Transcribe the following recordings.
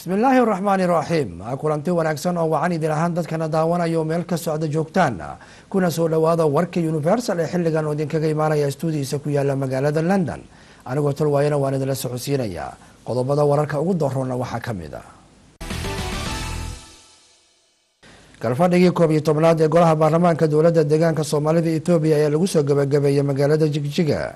bismi illaahi raxmaani raxiim kulanti wanaagsan oo wacan idin ahaan dadkana daawanayo meel ka socda joogtaan. Kuna soo dhowaada warka universal ee xilligan oo idinkaga imaanaya stuudiisa ku yaalla magaalada london. Anigoo talwaayana waan idinla socodsiinayaa qodobada wararka ugu daroona waxaa ka mid a galfadhigii koob iyo tobnaad ee golaha baarlamaanka dowladda deegaanka soomaalida etoobiya ayaa lagu soo gabagabeeyay magaalada jigjiga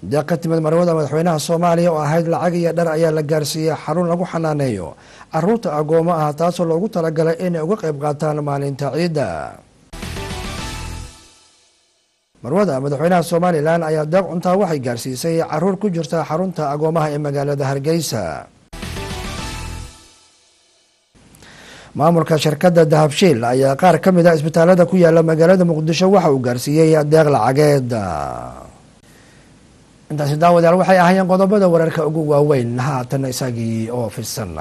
deeq ka timid marwada madaxweynaha soomaaliya oo ahayd lacag iyo dhar ayaa la gaarsiiyey xarun lagu xanaaneeyo. Caruurta agoomo ah taasoo loogu talagalay inay uga qayb qaataan maalinta ciidda. Marwada madaxweynaha somalilan ayaa deeq cuntaa waxay gaarsiisay carruur ku jirta xarunta agoomaha ee magaalada hargeysa. Maamulka shirkadda dahabshiil ayaa qaar ka mid a isbitaalada ku yaalla magaalada muqdisho waxa uu gaarsiiyey deeq lacageed intaasi daawadayaal waxay ahaayeen qodobada wararka ugu waaweyn. Haatan isagii oo fidsan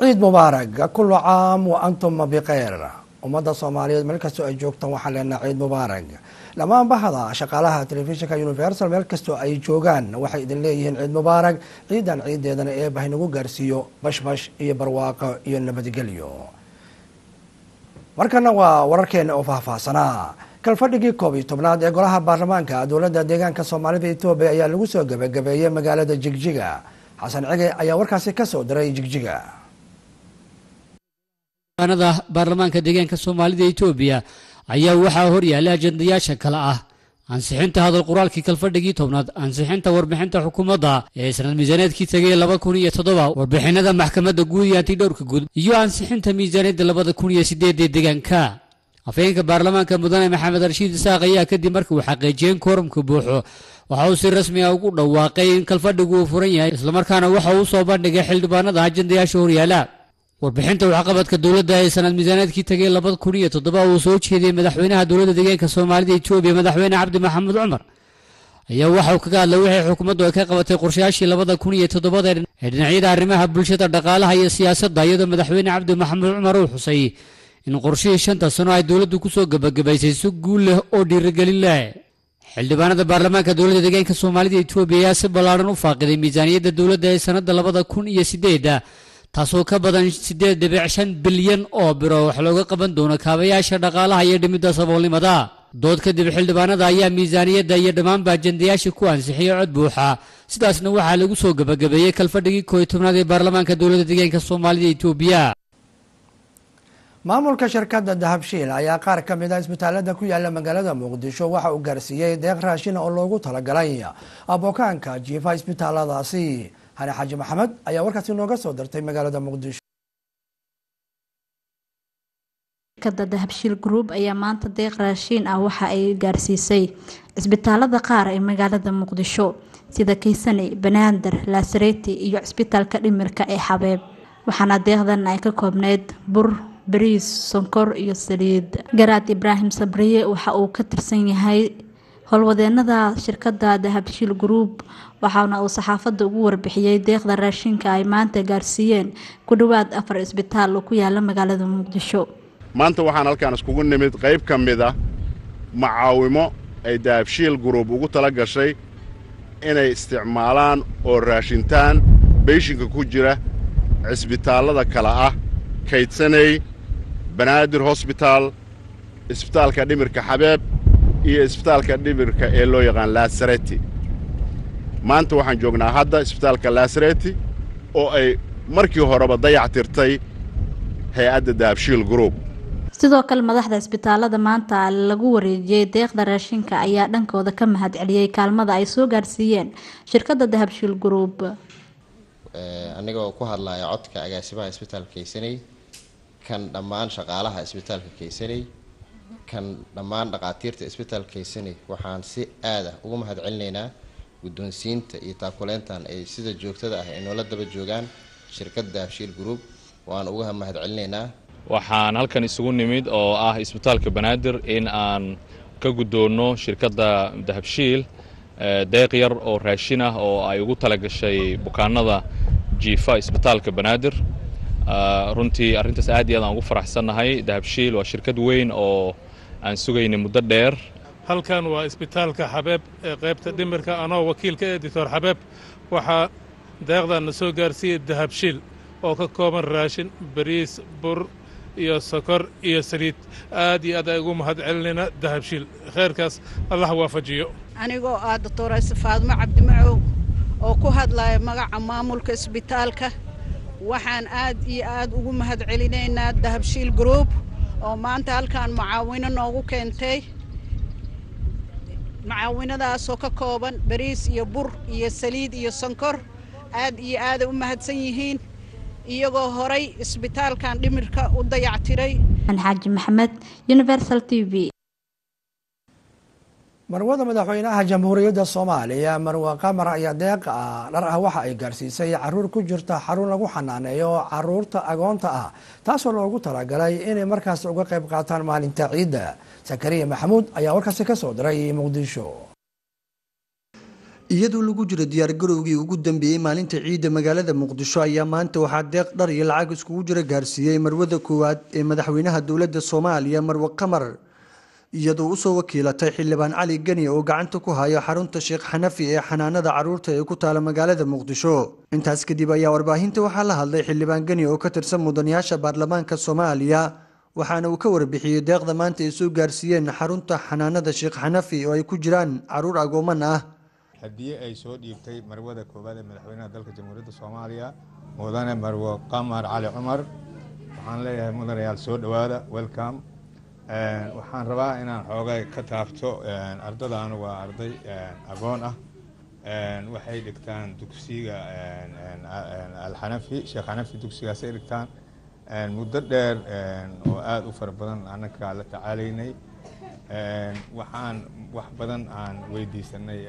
ciid mubaarag kullu caam wa antum bikeyr ummadda soomaaliyeed meel kastoo ay joogtaan waxaan leenaha ciid mubaarag dhammaan bahda shaqaalaha telefishinka universal meel kastoo ay joogaan waxay idin leeyihiin ciid mubaarag ciidan ciideedana eeba haynagu gaarsiiyo bashbash iyo barwaaqo iyo nabadgelyo. Markana waa wararkeena oo faahfaahsanaa kalfadhigii koob iyo tobnaad ee golaha baarlamaanka dowladda deegaanka soomaalida etoobiya ayaa lagu soo gabagabeeyey magaalada jigjiga. Xasan cige ayaa warkaasi ka soo diray jigjiga. Baarlamaanka deegaanka soomaalida etoobiya ayaa waxaa horyaallay ajendayaasha kale ah. Ansixinta hadal qoraalkii kalfadhigii tobnaad ansixinta warbixinta xukuumadda ee sanad miisaaneedkii tegay laba kun iyo toddoba warbixinada maxkamadda guud iyo antidhowrka guud iyo ansixinta miisaaniyadda labada kun iyo sideedee deegaanka. Afhayeenka baarlamaanka mudane maxamed rashiid isaaq ayaa kadib markii uu xaqiijiyeen kooramka buuxo. Waxa uu si rasmi ah ugu dhawaaqay in kalfadhigu uu furan yahay islamarkaana waxa uu soo bandhigay xildhibaanada ajendayaasha horyaala warbixinta waxqabadka dowladda ee sanad miisaaneedkii tegay labada kun iyo toddoba uu soo jeediyey madaxweynaha dowladda deegaanka soomaalida etoobiya madaxweyne cabdi maxamed cumar. Ayaa waxauu kaga hadlay wixii xukuumaddu ay ka qabatay qorshayaashii labada kun iyo toddobada ee dhinacyada arrimaha bulshada dhaqaalaha iyo siyaasadda iyadoo madaxweyne cabdi maxamed cumar uu xusay in qorshihii shanta sano ay dowladdu ku soo gebagabaysay si guul leh oo dhiirigelin leh. Xildhibaanada baarlamaanka dowladda deegaanka soomaalida etoobiya ayaa si ballaaran u faaqiday miisaaniyadda dowladda ee sanadda labada kun iyo sideedda taasoo ka badan siddeed dhibic shan bilyan oo biro wax looga qaban doono kaabayaasha dhaqaalaha iyo dhimidda saboolnimada. Dood kadib xildhibaanada ayaa miisaaniyadda iyo dhammaanba ajendayaashii ku ansixiyay cod buuxa sidaasna waxaa lagu soo gebagabeeyey kalfadhigii kooiy tobnaad ee baarlamaanka dowladda deegaanka soomaalida etoobiya maamulka shirkadda dahabshiil ayaa qaar ka mid a isbitaalada ku yaalla magaalada muqdisho waxa uu gaarsiiyey deeq raashin oo loogu talagalay. Abokaanka jiifa isbitaaladaasi hani xaaji maxamed ayaa warkaasi nooga soo dartay magaalada muqdisho. Shirkada dahabshiil group ayaa maanta deeq raashiin ah waxa ay gaarsiisay cisbitaalada qaar ee magaalada muqdisho sida kaysani banaadir laasareti iyo cisbitaalka dhimirka ee xabeeb. Waxaana deeqdan ay ka koobneyd bur bariis sonkor iyo saliid. Garaad ibraahim sabriye waxa uu ka tirsan yahay howlwadeenada shirkada dahabshiil group waxaana uu saxaafadda ugu warbixiyey deeqda raashinka ay maanta gaarsiiyeen ku dhowaad afar isbitaal oo ku yaalla magaalada muqdisho. Maanta waxaan halkaan iskugu nimid qayb ka mid a macaawimo ay dahabshiil group ugu tala gashay inay isticmaalaan oo raashintaan beyshinka ku jira cisbitaallada kale ah kaydsanay banaadir hosbitaal isbitaalka dhimirka xabeeb iyo isbitaalka dhimirka ee loo yaqaan laasareti maanta waxaan joognaa hadda isbitaalka laasareti oo ay markii horeba dayac tirtay hay'adda dahabshiil group. Sidoo kale madaxda isbitaalada maanta lagu wareejiyey deeqda raashinka ayaa dhankooda ka mahad celiyey kaalmada ay soo gaarsiiyeen. Shirkadda dahabshiil group. Anigoo ku hadlaya codka agaasimaha isbitaalka kaysanay kan dhammaan shaqaalaha isbitaalka kaysanay kan dhammaan dhaqaatiirta isbitaalka kaysanay waxaan si aada ugu mahad celinaynaa guddoonsiinta iyo taakuleyntan ay sida joogtada ah ay noola daba joogaan shirkadda dahabshiil group. Waan uga mahad celinaynaa waxaan halkan isugu nimid oo ah isbitaalka banaadir in aan ka guddoonno shirkadda dahabshiil deeq yar oo raashin ah oo ay ugu tala gashay bukaanada jiifa isbitaalka banaadir. Runtii arrintaas aad iyo aad aan ugu faraxsannahay. Dahabshiil waa shirkad weyn oo aan sugaynay muddo dheer. Halkan waa isbitaalka xabeeb ee qaybta dhimirka anoo wakiilka ee doctor xabeeb waxaa deeqdan na soo gaarsiiyey dahabshiil oo ka kooban raashin bariis bur iyo sokor iyo saliid. Aad iyo aad ay ugu mahad celinayna dahabshiil kheyrkaas allah waafajiyo. Anigoo ah doctorayse faadmo cabdimacow oo ku hadlaya magaca maamulka isbitaalka waxaan aad iyo aad ugu mahad celinaynaa dahabshiil group oo maanta halkan mucaawino noogu keentay. Mucaawinadaasoo ka kooban bariis iyo bur iyo saliid iyo sonkor aad iyo aaday u mahadsan yihiin iyagoo horay isbitaalkan dhimirka u dayactiray. Xaaji maxamed universal t v marwada madaxweynaha jamhuuriyadda soomaaliya marwe qamar ayaa deeq ah. Dhar ah waxa ay gaarsiisay carruur ku jirta xarun lagu xanaaneeyo carruurta agoonta ah taasoo loogu talagalay inay markaas uga qayb qaataan maalinta ciidda. Sakariya maxamuud ayaa warkaasi ka soo diray muqdisho. Iyadoo lagu jiro diyaargarowgii ugu dambeeyey maalinta ciidda magaalada muqdisho ayaa maanta waxaa deeq dhar iyo lacag iskugu jira gaarsiiyey marwada koowaad ee madaxweynaha dowladda soomaaliya marwe qamar iyadoo u soo wakiilatay xildhibaan cali geni oo gacanta ku hayo xarunta sheekh xanafi ee xanaanada carruurta ee ku taala magaalada muqdisho. Intaas kadib ayaa warbaahinta waxaa la hadlay xildhibaan geni oo ka tirsan mudanayaasha baarlamaanka soomaaliya waxaana uu ka warbixiyey deeqda maanta ay soo gaarsiiyeen xarunta xanaanada sheekh xanafi oo ay ku jiraan carruur agooman ah. Haddii ay soo dhiibtay marwada koowaad ee madaxweynaha dalka jamhuuriyadda soomaaliya mudane marwo qamar cali cumar waxaan leeyahay mudanayaal soo dhowaada welcome waxaan rabaa inaan xoogay ka taabto ardadaanu waa arday agoon ah. Waxay dhigtaan dugsiga alxanafi sheekh xanafi dugsigaasay dhigtaan. Muddo dheer oo aada u fara badan annaga la tacaalaynay waxaan wax badan aan weydiisanay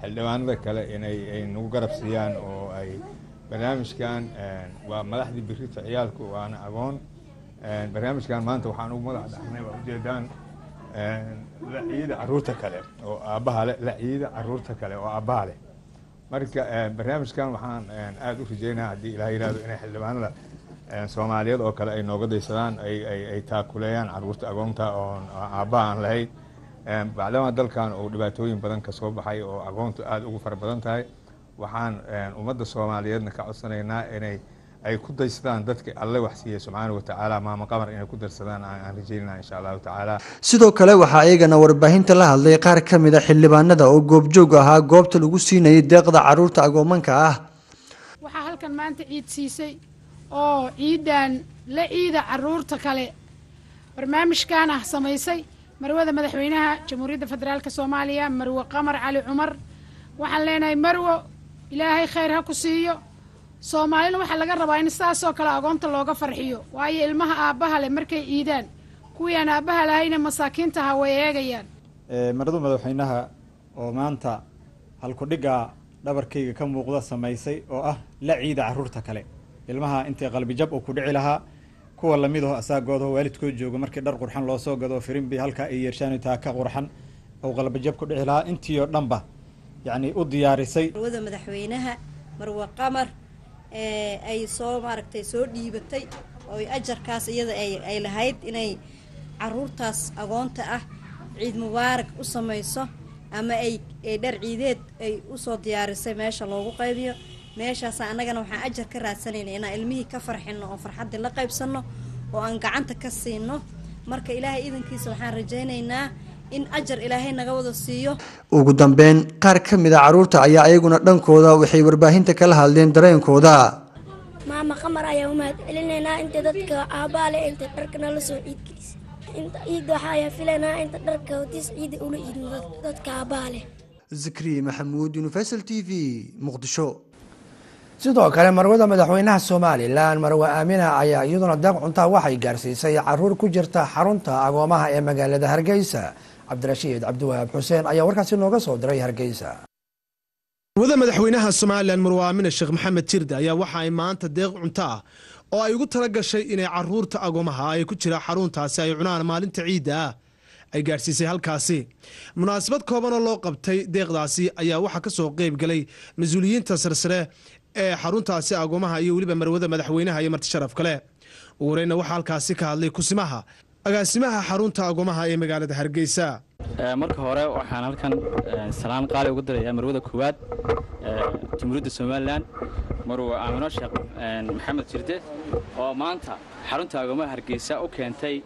xildhibaanada kale inay ay nagu garab siiyaan oo ay barnaamijkan waa madaxdii birita ciyaalku waana agoon barnaamijkan maanta waxaan ugu madax dhaxnay waa ujeedaan la ciida carruurta kale oo aabbaha leh la ciida carruurta kale oo aabbaha leh. Marka barnaamijkan waxaan aada u rajeynaya haddii ilaah yihahdo inay xildhibaanada soomaaliyeed oo kale ay nooga ay taakuleeyaan carruurta agoonta oon aabbaha aan lahayn. Bacdama dalkan uu dhibaatooyin badan ka baxay oo agoontu aada ugu fara badan tahay waxaan ummadda soomaaliyeedna ka codsanaynaa inay ay ku daysadaan dadka alle wax siiyey subxaana watacaala maama qamar inay ku darsadaan aan rajeynana insha allahu tacaala sidoo kale waxaa iyagana warbaahinta la hadlay qaar ka mid a xildhibaanada oo goobjoog ahaa goobta lagu siinayay deeqda carruurta agoomanka ah. Waxaa halkan maanta ciid siisay oo ciidan la ciida carruurta kale. Barnaamijkan ah samaysay marwada madaxweynaha jamhuuriyadda federaalk soomaaliya marwe qamar cali cumar. Waxaan leenahay marwo ilaahay khayr ha ku siiyo soomaalina waxaa laga rabaa in sidaasoo kale agoonta looga farxiyo. Waayo ilmaha aabbaha leh markay ciidaan kuwii aan aabbaha lahayna masaakiintaha way eegayaan. Maradu madaxweynaha oo maanta halkudhigga dhabarkayga ka muuqda samaysay oo ah la ciida carruurta kale. Ilmaha intay qalbijab uu ku dhici lahaa kuwa la mid aho asaagoodaho waalidkood jooga markii dhar qurxan loo soo gado firimbi halkaa ay yeeshaan taa ka qurxan ou qalbijab ku dhici lahaa intii oo dhanba yacni u diyaarisay. Madaxweynaha marwe qamar ay soo maaragtay soo dhiibatay oo ajarkaas iyada ay lahayd inay caruurtaas agoonta ah ciid mubaarak u samayso ama ay dhar ciideed ay u soo diyaarisay meesha loogu qaybiyo. Meeshaas annagana waxaan ajar ka raadsanayna inaan ilmihii ka farxino oo farxaddii la qaybsanno oo aan gacanta ka siino. Marka ilaahay idankiisa waxaan rajaynaynaa in ajar ilaahay naga wada siiyo. Ugu dambeyn qaar ka mid a carruurta ayaa iyaguna dhankooda waxay warbaahinta kala hadleen dareenkooda. Maama qamar ayaa u mahad celinaynaa inta dadka aabbaale inta dharka nala soo ciidgelisa inta ciidda waxaa ayaa filaynaa inta dharka hodiis ciidda ula iidin dadka aabbaale zikri maxamuud universal t v muqdisho. Sidoo kale marwada madaxweynaha somalilan marwe aamina ayaa iyaduna deeq cuntaa waxay gaarsiisay carruur ku jirta xarunta agoomaha ee magaalada hargeysa cabdirashiid cabdiwahaab xuseen ayaa warkaasi nooga soo diray hargeysa. Marwada madaxweynaha somalilan marwe aamina sheekh maxamed jirde ayaa waxa ay maanta deeq cunto ah oo ay ugu tala gashay inay carruurta agoomaha ay ku jira xaruntaasi ay cunaan maalinta ciidda ah ay gaarsiisay halkaasi. Munaasabad koobanoo loo qabtay deeqdaasi ayaa waxaa ka soo qeyb galay mas'uuliyiinta sarsare ee xaruntaasi agoomaha iyo weliba marwada madaxweynaha iyo marti sharaf kale. Ugu horeyna waxaa halkaasi ka hadlay kusimaha agaasimaha xarunta agoomaha ee magaalada hargeysa. Marka hore waxaan halkan salaan qaali ugu dirayaa marwada koowaad jamhuuriyadda somalilan marwe aamino sheekh maxamed jirde oo maanta xarunta agoomaha hargeysa u keentay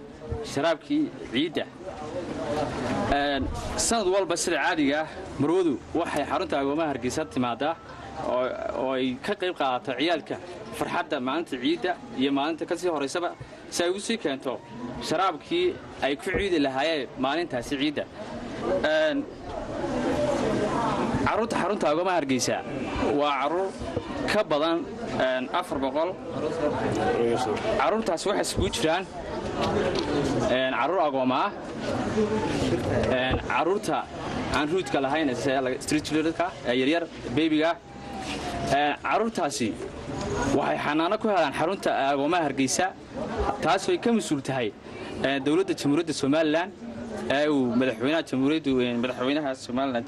sharaabkii ciidda. Sanad walba sida caadiga ah marwadu waxay xarunta agoomaha hargeysa timaadaa oo ay ka qayb qaadato ciyaalka farxadda maalinta ciidda iyo maalinta ka sii horaysaba si ay ugu sii keento sharaabkii ay ku ciidi lahaayeen maalintaasi ciidda. Carruurta xarunta agoomaha hargeysa. Waa carruur ka badan afar boqol. Carruurtaas waxay iskugu jiraan. Carruur agooma ah carruurta aan ruudka lahayn streetka ee yaryar bebiga carruurtaasi waxay xanaano ku helaan xarunta agoomaha hargeysa. Taas way ka mas'uul tahay dowladda jamhuuriyadda somalilan ee uu madaxweynaha jamhuuriyaddu madaxweynaha somalilan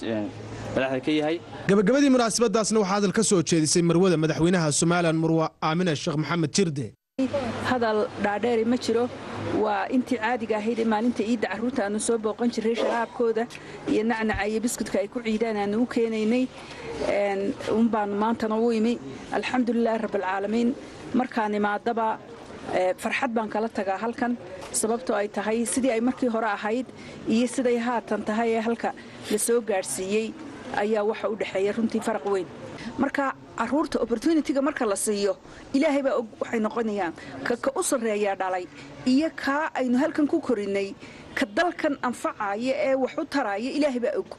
madaxda ka yahay. Gabagabadii munaasabadaasna waxaa hadal ka soo jeedisay marwada madaxweynaha somalilan marwa aamina sheekh maxamed jirde hadal dhaadheeri ma jiro waa intii caadiga ahayd ee maalinta ciidda carruurta aanu soo booqan jirray sharaabkooda iyo nacnaca iyo biskudka ay ku ciidaan aanu u keenaynay un baanu maantana u imi alxamdulilaahi rabbilcaalamiin markaan imaadaba farxad baan kala tagaa halkan sababtoo ay tahay sidii ay markii hore ahayd iyo siday haatan tahay ee halka la soo gaadhsiiyey ayaa waxa u dhexeeya runtii faraq weyn marka carruurta opportunitiga marka la siiyo ilaahay baa og waxay noqonayaan ka ka u sarreeyaa dhalay iyo kaa aynu halkan ku korinay ka dalkan anfacaya ee wax u taraya ilaahay baa og.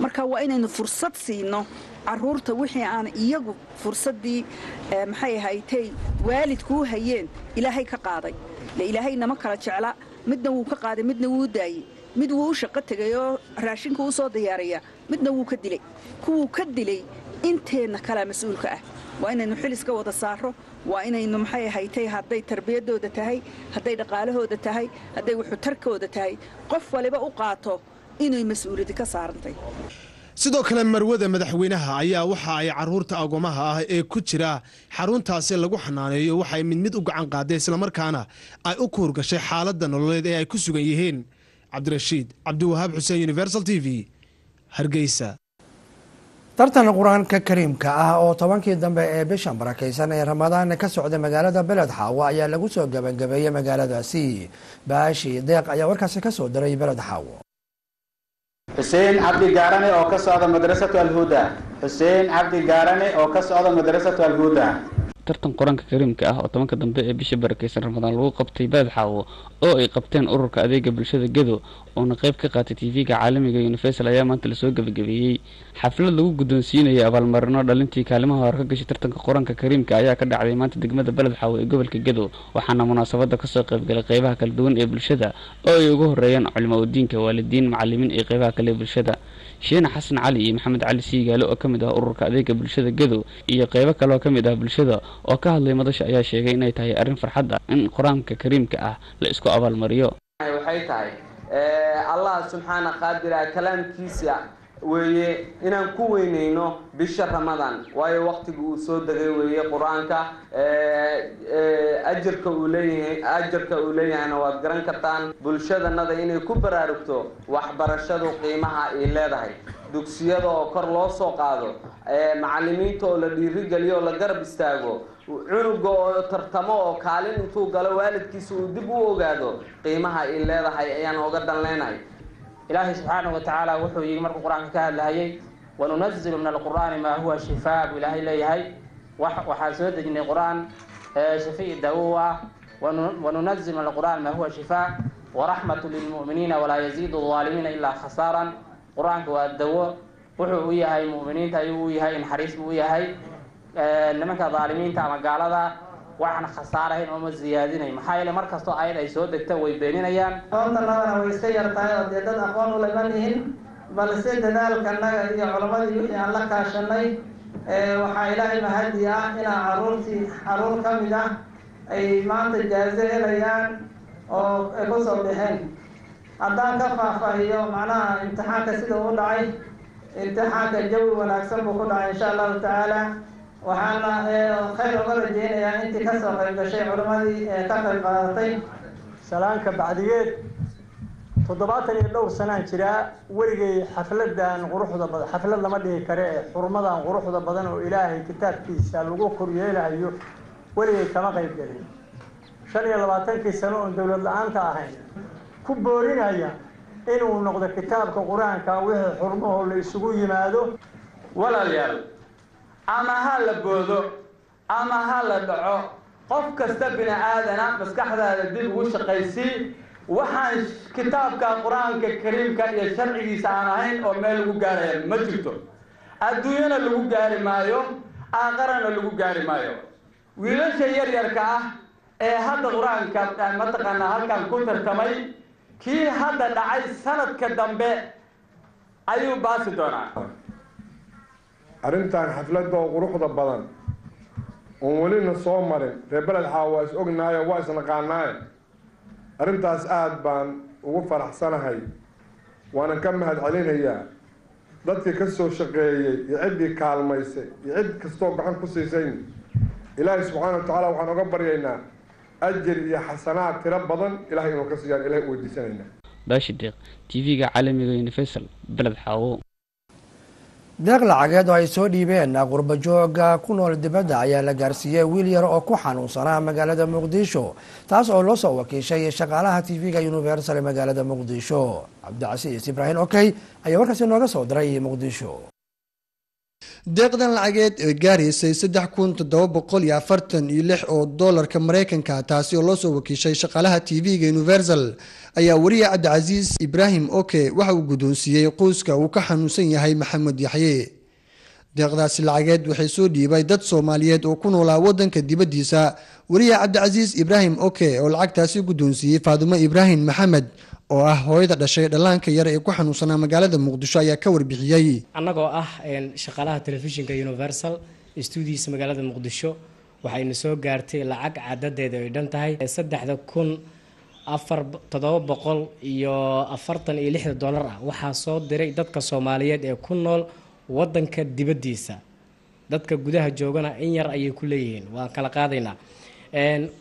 Marka waa inaynu fursad siino carruurta wixii aan iyagu fursaddii maxay ahaytay waalidkuu hayeen ilaahay ka qaaday. Le ilaahay kala jecla midna wuu ka qaaday midna wuu daayey. Mid wuu u shaqo tegay oo raashinka u soo midna wuu ka dilay. Kuwuu ka dilay inteenna kalaa mas'uulka ah. Waa inaynu xilis ka wada saaro waa inaynu maxay ahaytay hadday tarbiyadooda tahay hadday dhaqaalahooda tahay hadday wuxutarkooda tahay qof waliba u qaato inay mas'uuliyadi ka saarantay. Sidoo kale marwada madaxweynaha ayaa waxa ay carruurta agoomaha ah ee ku jira xaruntaasi lagu xanaaneeyo waxay mid mid u gacan qaaday islamarkaana ay u kuurgashay xaaladda nololeed ee ay ku sugan yihiin. Cabdirashiid cabdiwahaab xuseen universal t v hargeysa tartan qur'aanka kariimka ah oo tobankii dambe ee bishan barakaysan ee ramadaan ka socda magaalada beled xaawo ayaa lagu soo gabagabeeyey magaaladaasi. Baashi deeq ayaa warkaasi ka soo diray beled xaawo. Xuseen cabdi gaarane oo ka socda madrasatu alhuda. Xuseen cabdi gaarane oo ka socda madrasatu alhuda tartan qur'aanka kariimka ah oo tobanka dambe ee bisha barakeysan ramadaan lagu qabtay beled xaawo oo ay qabteen ururka adeega bulshada gedo oona qayb ka qaatay tv-ga caalamiga universal ayaa maanta la soo gebagabeeyey xaflad lagu guddoonsiinayay abaalmarino dhalintii kaalimaha hore ka gashay tartanka qur'aanka kariimka ayaa ka dhacday maanta degmada beled xaawo ee gobolka gedo waxaana munaasabada ka soo qaybgalay qeybaha kala duwan ee bulshada oo ay ugu horeeyaan culimo udiinka waalidiin macalimiin iyo qeybaha kale ee bulshada shiine xasan cali iyo maxamed cali siigaale oo ka mid ah ururka adeega bulshada gedo iyo qeybo kale oo ka mid ah bulshada oo ka hadlay madasha ayaa sheegay inay tahay arrin farxad ah in qur'aanka kariimka ah la isku abaalmariyo. Waxay tahay allah subxaana qaadira kalaamkiisa weeye inaan ku weyneyno bisha ramadaan waayo waqtiga uu soo degay weeye qur'aanka ajarka uu leeyahay ajarka uu leeyahayna waad garan kartaan bulshadanada inay ku baraarugto waxbarashadu qiimaha ay leedahay. Dugsiyada oo kor loo soo qaado macalimiinta oo la dhiirigeliyo oo la garab istaago cunuga oo tartamo oo kaalin intuu galo waalidkiisa uu dib u ogaado qiimaha ay leedahay ayaan oga dan leenahay ilaahay subxaanahu watacaala wuxuu yidhi markuu qur'aanka ka hadlahayay wanunazilu min alqur'aani maa huwa shifaa buu ilaahay leeyahay. Waxaa soo dejinay qur'aan shafii dawo ah. Wanunazilu min alqur'aan maa huwa shifaa waraxmatu lilmu'miniina walaa yaziidu alaalimiina ilaa khasaaran. Qur'aanka waa dawo. Wuxuu u yahay mu'miniinta ayuu u yahay naxariis buu u yahay. Nimanka daalimiinta ama gaalada waxaan khasaarahayn ooma ziyaadinay maxaa yeele mar kastoo ayad ay soo degta way beeninayaan. Aqoontanadana way iska yar tahay oo dee dad aqoon u laman yihiin balse dadaalkanaga iyo culamadii wixii aan la kaashanay waxaa ilaahay mahadi ah inaa caruurtii carruur ka mid ah ay maanta jaazo helayaan oo ku soo baxeen haddaan ka faahfaahiyo macnaha imtixaanka sida u dhacay imtixaanka jawi wanaagsan buu ku dhacay insha allahu tacaala waxaana khayr uga rajeynayaa intii ka soo qayb gashay culimmadii ee ka qayb qaadatay. Salaanka bacdigeed toddobaatan iyo dhowr sanaan jiraa weligay xafladan quruxda badan xaflad lama dhihi kare ee xurmadan quruxda badan oo ilaahay kitaabkiisa lagu koryeelahayo weligay kama qayb gelin. Shan iyo labaatankii sano oon dowlad la'aanta ahayn ku boorinaya inuu noqdo kitaabka qur'aanka wixii xurmahoo la isugu yimaado. Walaalayaal ama ha la boodo ama ha la dhaco qof kasta bini aadana maskaxdaada dib ugu shaqaysii waxaan kitaabka qur'aanka kariimka iyo sharcigiisa aan ahayn oo meel lagu gaaraya ma jirto. Adduunyana lagu gaari maayo aaqarana lagu gaari maayo. Wiilasha yaryarka ah ee hadda qur'aanka mataqaanaa halkan ku tartamay kii hadda dhacay sanadka dambe ayuu baasi doonaa arrintan xafladda oo quruxda badan. Oon welina soo marin reer beled xaa waa is ognaayo waa isnaqaanaaye arrintaas aada baan ugu faraxsanahay waanan ka mahad celinayaa. Dadkii ka soo shaqeeyey iyo ciddii kaalmaysay iyo cid kastoo gacan ku siisayn ilaahay subxaana wa tacaala waxaan oga baryaynaa ajir iyo xasanaad tiro badan ilahay inuu ka siiyaan ilahay u weydiisanaynaa. Baashi deeq tv-ga caalamiga universal beled xaawo deeq lacageed oo ay soo dhiibeen qurba jooga ku nool dibadda ayaa la gaarsiiyey wiil yar oo ku xanuunsanaa magaalada muqdisho taas oo loo soo wakiishay shaqaalaha tv-ga universal ee magaalada muqdisho. Cabdicasiis ibraahim okey ayaa warkaasi nooga soo diray muqdisho deeqdan lacageed ee gaaraysay saddex kun toddoba boqol iyo afartan iyo lix oo doolarka mareykanka taasi oo loo soo wakiishay shaqaalaha tv-ga universal ayaa wariye cabdicasiis ibraahim oke waxa uu guddoonsiiyey qoyska uu ka xanuunsan yahay maxamed yaxye. Deeqdaasi lacageed waxay soo dhiibay dad soomaaliyeed oo ku noolaa wadanka dibaddiisa. Wariye cabdicasiis ibraahim oke oo lacagtaasi guddoonsiiyey faadumo ibraahim maxamed oo ah hooyada dhashay dhallaanka yar ee ku xanuunsanaa magaalada muqdisho ayaa ka warbixiyey. Annagoo ah shaqaalaha telefishinka universal stuudiisa magaalada muqdisho waxayna soo gaartay lacag cadadeeda ay dhan tahay saddexda kun afar toddoba boqol iyo afartan iyo lixda dollar ah. Waxaa soo diray dadka soomaaliyeed ee ku nool wadanka dibaddiisa. Dadka gudaha joogana in yar ayay ku leeyihiin waan kala qaadaynaa.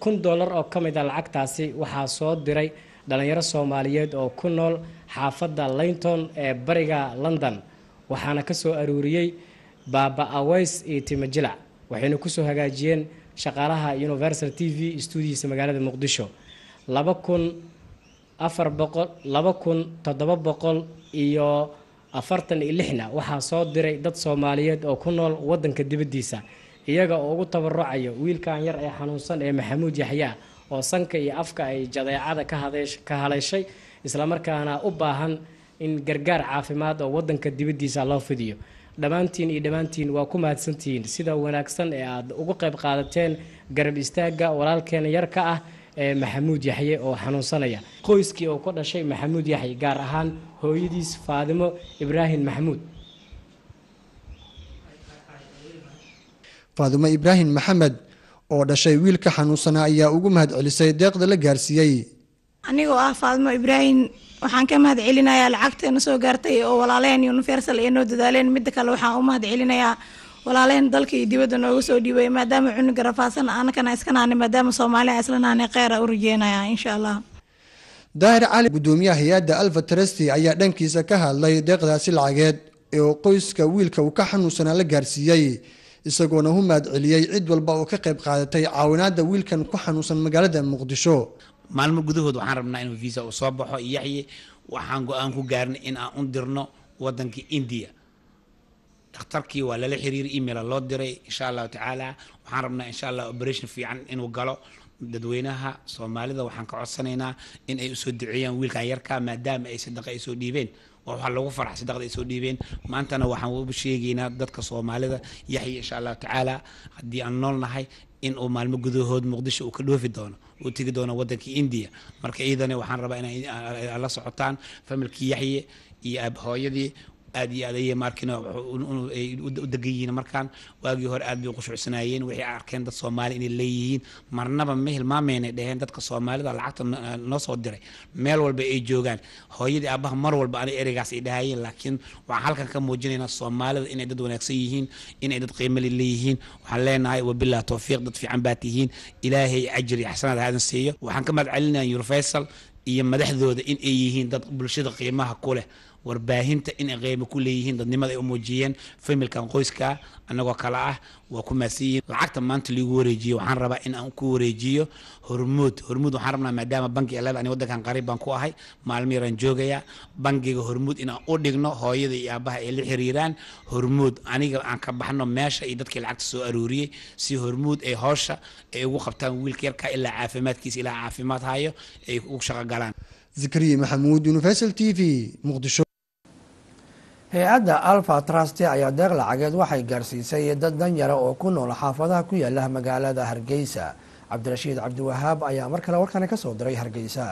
Kun dollar oo ka mid a lacagtaasi waxaa soo diray dhalinyaro soomaaliyeed oo ku nool xaafadda laynton ee bariga london. Waxaana ka soo aruuriyey baaba aweys iyo timajilac waxayna ku soo hagaajiyeen shaqaalaha universal t v stuudiisa magaalada muqdisho. Laba kun afar boqol laba kun toddoba boqol iyo afartan iyo lixna waxaa soo diray dad soomaaliyeed oo ku nool wadanka dibaddiisa iyaga oo ugu tabarucayo wiilkan yar ee xanuunsan ee maxamuud yaxyaa oo sanka iyo afka ay jadeecada ka haleeshay islamarkaana u baahan in gargaar caafimaad oo wadanka dibaddiisa loo fidiyo. Dhammaantiin iyo dhammaantiin waa ku mahadsantihiin sida wanaagsan ee aada ugu qayb qaadateen garab istaagga walaalkeena yarka ah ee maxamuud yaxye oo xanuunsanaya. Qoyskii oo ku dhashay maxamuud yaxye gaar ahaan hooyadiis faadimo ibraahim maxamuud. Faadumo ibraahim maxamed oo dhashay wiilka xanuunsanaa ayaa ugu mahad celisay deeqda la gaarsiiyey. Anigoo ah faadmo ibraahim waxaan ka mahad celinayaa lacagteena soo gaartay oo walaalehen universal ee noo dadaaleen. Midda kale waxaan u mahad celinayaa walaalehen dalka iyo dibadda nooga soo dhiibay maadaama cunuga rafaadsan anakana iska nahnay maadaama soomaaliya isla nahnay kheyra u rajeynaya insha allah daahir cali gudoomiyaha hay'adda alfa tresti ayaa dhankiisa ka hadlay deeqdaasi lacageed oo qoyska wiilka uu ka xanuunsanaa la gaarsiiyey isagoona u mahad celiyey cid walba oo ka qayb qaadatay caawinaada wiilkan ku xanuunsan magaalada muqdisho. Maalmo gudahood waxaan rabnaa inuu visa uu soo baxo yaxye. Waxaan go'aan ku gaarnay in aan u dirno wadankii india dhakhtarkii waa lala xiriiray emaila loo diray insha allahu tacaala. Waxaan rabnaa insha allah operation fiican inuu galo. Dadweynaha soomaalida waxaan ka codsanaynaa in ay u soo duceeyaan wiilkan yarka maadaama ay sadaqa ay soo dhiibeen waa waxaa lagu farax sadaqda ay soo dhiibeen. Maantana waxaan u sheegaynaa dadka soomaalida yaxya insha allahu tacaala haddii aan nool nahay in uu maalmo gudahood muqdisho uu ka dhoofi doono uu tegi doono wadankii india marka iidane waxaan rabaa inay la socotaan familkii yaxye iyo hooyadii aad iyo aad ayay maarkino ay u degan yihiin markaan. Waagii hore aad bay u qushuucsanayeen waxay arkeen dad soomaali inay leeyihiin. Marnaba ma hilmaameynay dheheen dadka soomaalida lacagta noo soo diray. Meel walba ay joogaan. Hooyadii aabbaha mar walba anay ereygaas ay dhahayeen laakiin waxaan halkan ka muujinaynaa soomaalida inay dad wanaagsan yihiin inay dad qiimali leeyihiin. Waxaan leenahay wabilah towfiiq dad fiican baa tihiin. Ilaahay ajri xasanaad haadan siiyo. Waxaan ka mahad universal iyo madaxdooda in ay yihiin dad bulshada qiimaha ku leh warbaahinta inay qiimo ku leeyihiin dadnimada ay u muujiyeen familkan qoyska annagoo kale ah waa ku maadsan lacagta maanta liigu wareejiyo waxaan rabaa in aan ku wareejiyo hormuud hormuud waxaan rabnaa maadaama banki eleed ani waddankan qariib baan ku ahay maalmo yaraan joogayaa. Bankiga hormuud inaan u dhigno hooyada iyo aabbaha ay la xiriiraan hormuud aniga aan ka baxno meesha iyo dadkii lacagta soo aruuriyey si hormuud ay howsha ay ugu qabtaan wiilka yarka ilaa caafimaadkiisa ilaa caafimaad hayo ay ugu shaqo galaan. Zakariya maxamuud universal t v muqdisho hay'adda alfa trust ayaa deeq lacageed waxay gaarsiisay dad danyara oo ku nool xaafadaha ku yaalla magaalada hargeysa. Cabdirashiid cabdiwahaab ayaa mar kale warkani ka soo diray hargeysa.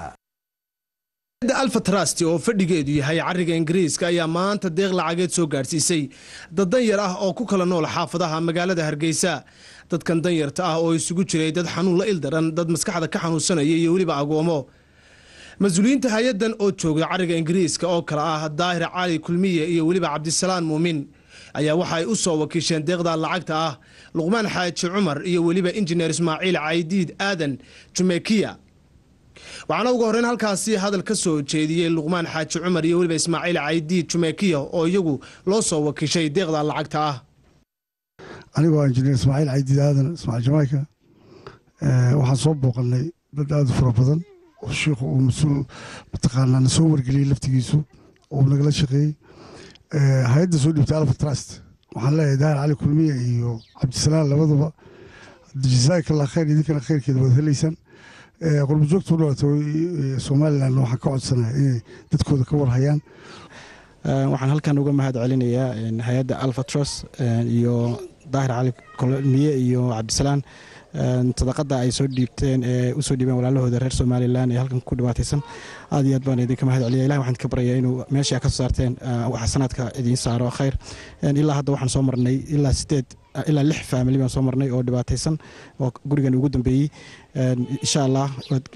Alfa trust oo fadhigeedu yahay cariga ingiriiska ayaa maanta deeq lacageed soo gaarsiisay dad danyar ah oo ku kala nool xaafadaha magaalada hargeysa. Dadkan danyarta ah oo isugu jiray dad xanuun la ildaran dad maskaxda ka xanuunsanaya iyo weliba agoomo mas'uuliyiinta hay'adan oo joogay cariga ingiriiska oo kale ah daahir cali kulmiye iyo weliba cabdisalaan muumin ayaa waxa ay u soo wakiisheen deeqda lacagta ah luqmaan xaaji cumar iyo weliba injineer ismaaciil caydiid aadan jumekiya. Waxaana ugu horreyn halkaasi hadal ka soo jeediyey luqmaan xaaji cumar iyo weliba ismaaciil caydiid jumekiya oo iyagu loo soo wakiishay deeqda lacagta ah. Anigoo injineer ismaaciil caydiid aadan ismaaciil jamayka waxaan soo booqannay dad aada u fara badan shiikhu uu mas'uul mataqaanaa na soo wargeliyey laftigiisu oo nagala shaqeeyey hay'adda soo dhiibtay alfa trust. Waxaan leeyahay daahir cali kulmiye iyo cabdisalaan labaduba jazaaka allah khayr idinkana khayrkeeda waad helaysaan qurba joogta u dhawaatay somalilan waxaan ka codsanaya inay dadkooda ka warhayaan. Waxaan halkan uga mahad celinayaa hay'adda alfa trust iyo daahir cali kulmiye iyo cabdisalaan sadaqada ay soo dhiibteen ee u soo dhiibeen walaalahooda reer somalilan ee halkan ku dhibaataysan. Aad iyo aad baan idinka mahad celiya ilahi waxaan ka baraya inuu meeshii ka soo saarteen xasanaadka idiin saaro khayr. Ilaa hadda waxaan soo marnay ilaa sideed ilaa lix faamili baan soo marnay oo dhibaataysan oo gurigan ugu dambeeyey. Insha allah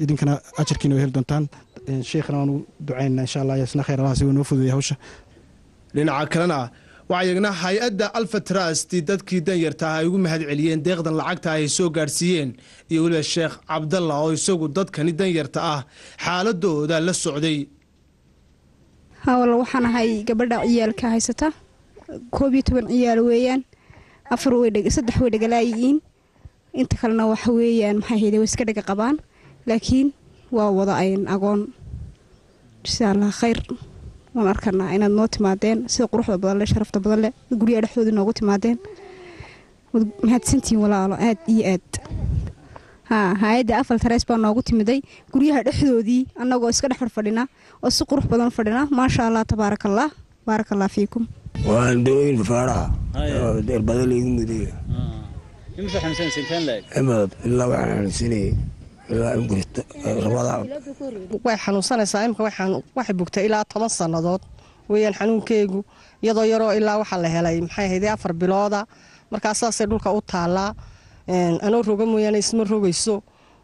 idinkana ajarkiina heli doontaan. Sheikhna waan u insha allah isna khayr allah si uu noo fududeeya hawsha. Dhinaca kalena waxaa iyagna hay'adda alfa trust dadkii danyarta ay ugu mahad celiyeen deeqdan lacagta ay soo gaadhsiiyeen iyo weliba sheekh cabdalla oo isagu dadkani danyarta ah xaaladooda la socday. Hawla waxaan ahay gabadha ciyaalka haysata. Koob iyo toban ciyaal weeyaan afar saddex way dhagalaayihiin inta kalena waxa weeyaan maxay hayde way iska dhaga qabaan laakiin waa wada ayn agoon. Insha allah khayr waan arkanaa inaad noo timaadeen sida quruxda badan leh sharafta badan leh guryaha dhexdooda noogu timaadeen. Mahadsantihiin walaalo aad iyo aad. Haa hay'adda afal tarees baa noogu timiday. Guryaha dhexdoodii annagoo iska dhex fadhina oo si qurux badan fadhina. Maasha allah tabaaraka allah baaraka allah fiikum. Waan dooyin faaraha. Derbada laygu muday way xanuunsanaysaa imika waxay bugtay ilaa toban sannadood. Weeyaan xanuunkeygu iyadoo yaroo ilaa waxaa la helay maxay ahayde afar bilooda. Markaa saasay dhulka u taallaa. Anoo roga mooyaane isma rogayso.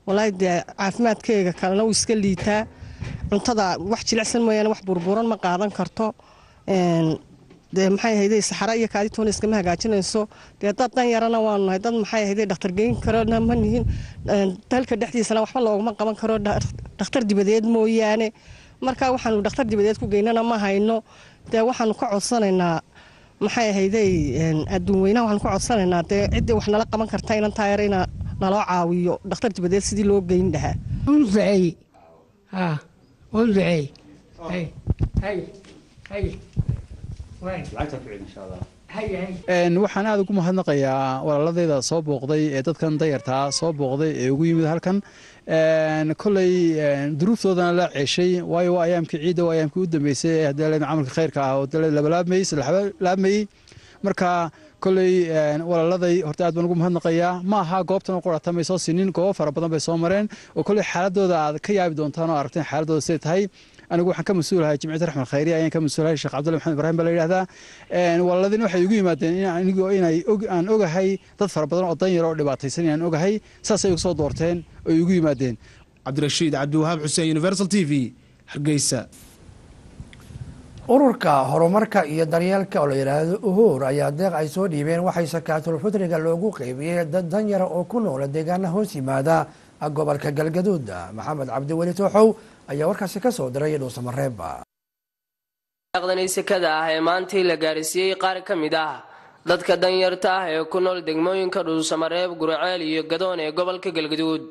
Walaahi dee caafimaadkeyga kalena wuu iska liitaa. Cuntada wax jilicsan mooyaane wax burburan ma qaadan karto dee maxay ahayde saxara iyo kaaditoona iskama hagaajinayso? Dee dad dan yarana waanu nahay. Dad maxay ahayde dhakhtar geyn karona ma nihin. Dalka dhexdiisana waxba looguma qaban karo. Dhakhtar dibadeed mooyaane. Marka waxaanu dhakhtar dibadeed ku geynana ma hayno. Dee waxaanu ka codsanaynaa. Maxay ahayde adduun weynaha waxaanu ka codsanaynaa. Dee ciddii wax nala qaban karta inan taayar ina naloo caawiyo. Dhakhtar dibadeed sidii loo geyn lahaa unduceey ha unduceey hay hay hay waxaan aada ugu mahadnaqayaa walaaladayda soo booqday ee dadkan dayartaa soo booqday ee ugu yimid halkan. Koley duruuftoodana la ceeshay waayo waa ayaamkii ciidda waa ayaamkii u dambeysay ee haddii camalka khayrka ah oo dale labalaabmayey marka koley walaaladay horta aad baan ugu mahadnaqayaa. Ma aha goobtan oo qurata may soo sinin goobo fara badan bay soo mareen. Oo koley xaaladooda aad ka yaabi doontaan oo aragteen xaaladooda siday tahay anigu waxaan ka mas'uulahay jimciyad raxmed khayri ayaan ka mas'uulahay sheekh cabdulla maxamed ibraahim baa la yidhahdaa. Walaaladin waxay igu yimaadeen anigoo inay aan ogahay dad fara badan oo danyar oo dhibaataysan inaan ogahay saasay igu soo doorteen oo igu yimaadeen. Cabdirashiid cabdiwahaab xuseen universal t v hargeysa. Ururka horumarka iyo daryeelka oo la yidhaahdo uhuur ayaa deeq ay soo dhiibeen waxay sakaatulfitriga loogu qeybiyey dad danyara oo ku noola deegaana hoos yimaada gobolka galgaduud maxamed cabdiweli tooxow ayaa warkaasi ka soo diray dhuusamareeba deeqdani sekada ah ee maantii la gaarsiiyey qaar ka mid ah dadka danyarta ah ee ku nool degmooyinka dhuusamareeb guraceel iyo gadoon ee gobolka galgaduud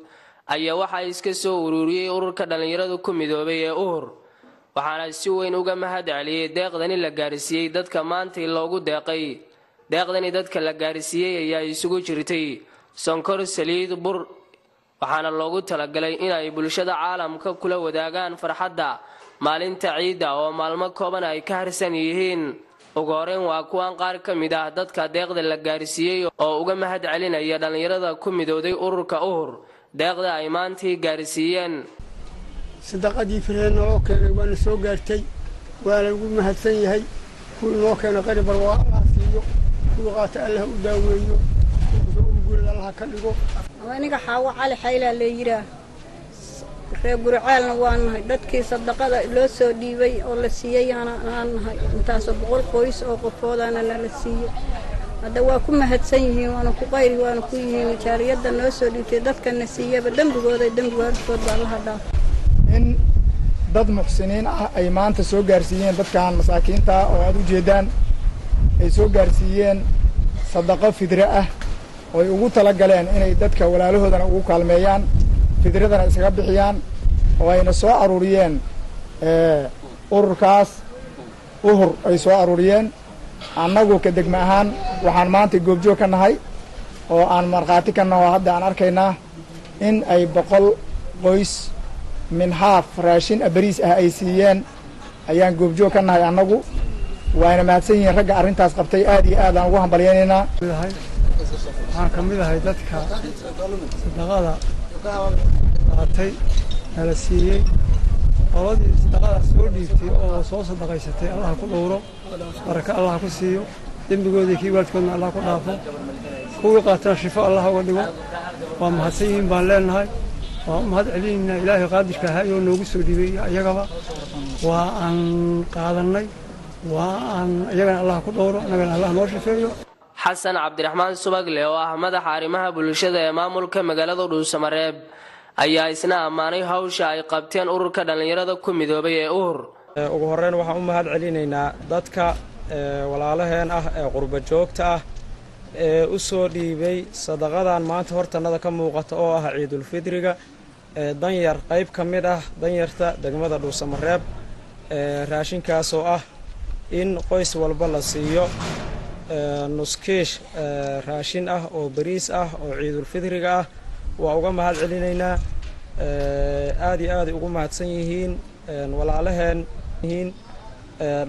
ayaa waxaa iska soo ururiyey ururka dhallinyaradu ku midoobay ee uhur waxaana si weyn uga mahad celiyey deeqdani la gaarsiiyey dadka maantii loogu deeqay deeqdani dadka la gaarsiiyey ayaa isugu jirtay sonkor saliid bur waxaana loogu talagalay inay bulshada caalamka kula wadaagaan farxadda maalinta ciidda oo maalmo kooban ay ka harsan yihiin. Ugu horeyn waa kuwan qaar ka mid ah dadka deeqda la gaarsiiyey oo uga mahad celinaya dhallinyarada ku midowday ururka uhur. Deeqda ay maantii gaarsiiyeen. Sadaqadii fireenna oo keenay waana soo gaartay waana lagu mahadsan yahay. Kuwii noo keena qaribar waa allah siiyo. Kuwii qaata allah u daaweeyo guurad allah ka dhigo aniga xaawo cali xaylaa la yidhaah reer guricaalna waa nahay. Dadkii sadaqada loo soo dhiibay oo la siiyey aan nahay. Intaasoo boqol qoys oo qofoodaana nala siiyey hadda waa ku mahadsan yihiin waana ku qayri waana ku yihiin. Jaariyadda noo soo dhiibtay dadkana siiyaba dembigooda dembi waarkoodba allaha dhaaf in dad muxsiniin ah ay maanta soo gaarsiiyeen dadkan masaakiinta oo aad u jeedaan ay soo gaarsiiyeen sadaqo fidre ah oo ay ugu tala galeen inay dadka walaalahoodana ugu kaalmeeyaan fidradana isaga bixiyaan oo ayna soo aruuriyeen ururkaas uhur ay soo aruuriyeen. Annagu ka degme ahaan waxaan maanta goobjoog ka nahay oo aan markhaati ka naho hadda aan arkaynaa in ay boqol qoys min haaf raashin bariis ah ay siiyeen. Ayaan goobjoog ka nahay annagu. Waana mahadsan yihiin ragga arrintaas qabtay aad iyo aad aan ugu hambalyaynaynaa waxaan ka mid ahay dadka sadaqada qaatay nala siiyey. Qoladii sadaqadaas soo dhiibtay oo soo sadaqaysatay allah ku dhowro baraka allah ku siiyo. Dembigoodii kii waalidkoodna allah ku dhaafo. Kuwii qaatana shifo allah uga dhigo. Waa mahadsan yihiin baan leenahay. Waan u mahad celinaynaa ilaahay qaadirka ahaa iyoo noogu soo dhiibay iyagaba waa aan qaadannay. Waa aan iyagana allah ku dhowro annagana allah noo shifeeyo xasan cabdiraxmaan subagle oo ah madaxa arrimaha bulshada ee maamulka magaalada dhuusamareeb ayaa isna ammaanay hawsha ay qabteen ururka dhallinyarada ku midoobay ee uhur. Ugu horreyn waxaan u mahad celinaynaa dadka walaalaheen ah ee qurba joogta ah ee u soo dhiibay sadaqadan maanta hortannada ka muuqata oo ah ciidulfidriga ee danyar qayb ka mid ah danyarta degmada dhuusamareeb ee raashinkaasoo ah in qoys walba la siiyo nuskiish raashin ah oo bariis ah oo ciidulfidriga ah waa uga mahad celinaynaa. Aad iyo aaday ugu mahadsan yihiin walaalaheen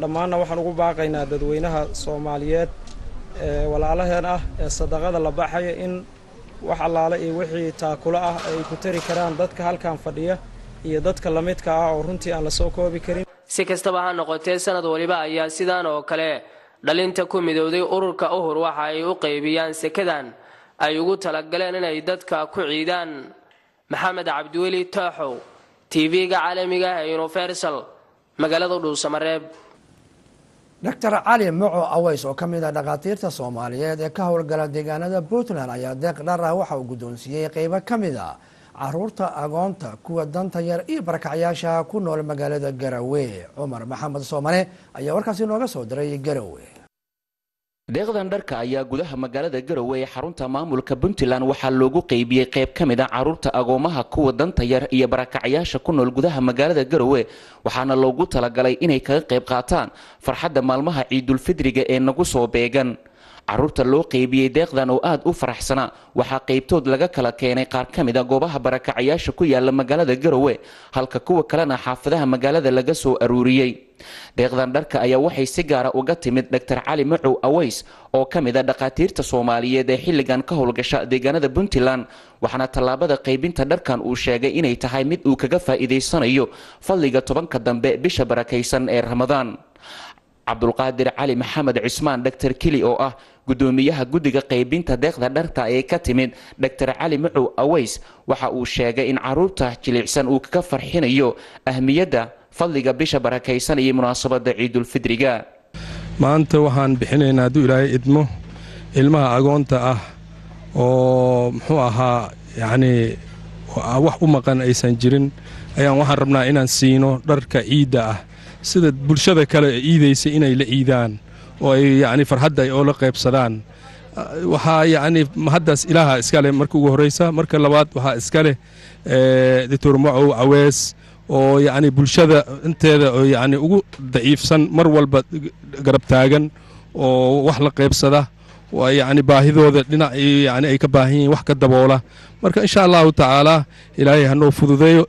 dhammaanna waxaan ugu baaqaynaa dadweynaha soomaaliyeed. Walaalaheen ah ee sadaqada la baxaya in wax allaale iyo wixii taakulo ah ay ku tari karaan dadka halkan fadhiya iyo dadka lamidka ah oo runtii aan la soo koobi karin. Si kastaba ha noqotee sanad waliba ayaa sidaan oo kale dhalinta ku midowday ururka uhur waxa ay u qaybiyaan sekadan ay ugu talagaleen inay dadka ku ciidaan. Maxamed cabdiweli taaxow tv-ga caalamiga ah ee universal magaalada dhuusamareeb doctor cali moco aweys oo ka mid ah dhakhaatiirta soomaaliyeed ee ka howlgala deegaanada puntland ayaa deeq dhar ah waxa uu guddoonsiiyey qeybo ka mid a carruurta agoonta kuwa danta yar iyo barakacyaasha ku nool magaalada garowe cumar maxamed soomane ayaa warkaasi nooga soo diray garowe deeqdan dharka ayaa gudaha magaalada garowe ee xarunta maamulka puntland waxaa loogu qeybiyey qayb ka mid a carruurta agoomaha kuwa danta yar iyo barakacyaasha ku nool gudaha magaalada garowe waxaana loogu talagalay inay kaga qayb qaataan farxadda maalmaha ciidulfidriga ee nagu soo beegan carruurta loo qeybiyey deeqdan oo aad u faraxsanaa waxaa qeybtood laga kala keenay qaar ka mid a goobaha barakacayaasha ku yaalla magaalada garowe halka kuwa kalena xaafadaha magaalada laga soo aruuriyey. Deeqdan dharka ayaa waxay si gaara uga timid dr. Cali macow aways oo ka mid a dhakhaatiirta soomaaliyeed ee xilligan ka howlgasha deegaanada puntland waxaana tallaabada qaybinta dharkan uu sheegay inay tahay mid uu kaga faa'iidaysanayo fadliga tobanka dambe bisha barakaysan ee ramadaan cabdulqaadir cali maxamed cismaan dr kili oo ah gudoomiyaha guddiga qaybinta deeqda dharka ee ka timid dr cali macow aways waxa uu sheegay in carruurta jilicsan uu kaga farxinayo ahmiyadda fadliga bisha barakaysan iyo munaasabada ciidulfidriga. Maanta waxaan bixinaynaa hadduu ilaahay idmo ilmaha agoonta ah oo muxuu ahaa yacnii wax u maqan aysan jirin ayaan waxaan rabnaa inaan siino dharka ciidda ah sida bulshada kale ee iidaysa inay la iidaan oo ay yacni farxadda ay oola qaybsadaan. Waxaa yacni haddaas ilaaha iska leh marka ugu horraysa marka labaad waxaa iska leh doctor macow cawees oo yacni bulshada inteeda oo yacni ugu daciifsan mar walba garab taagan oo wax la qaybsada yacni baahidooda dhinac yacni ay ka baahan yihiin wax ka daboola. Marka insha allahu tacaalaa ilaahay hanoo fududeeyo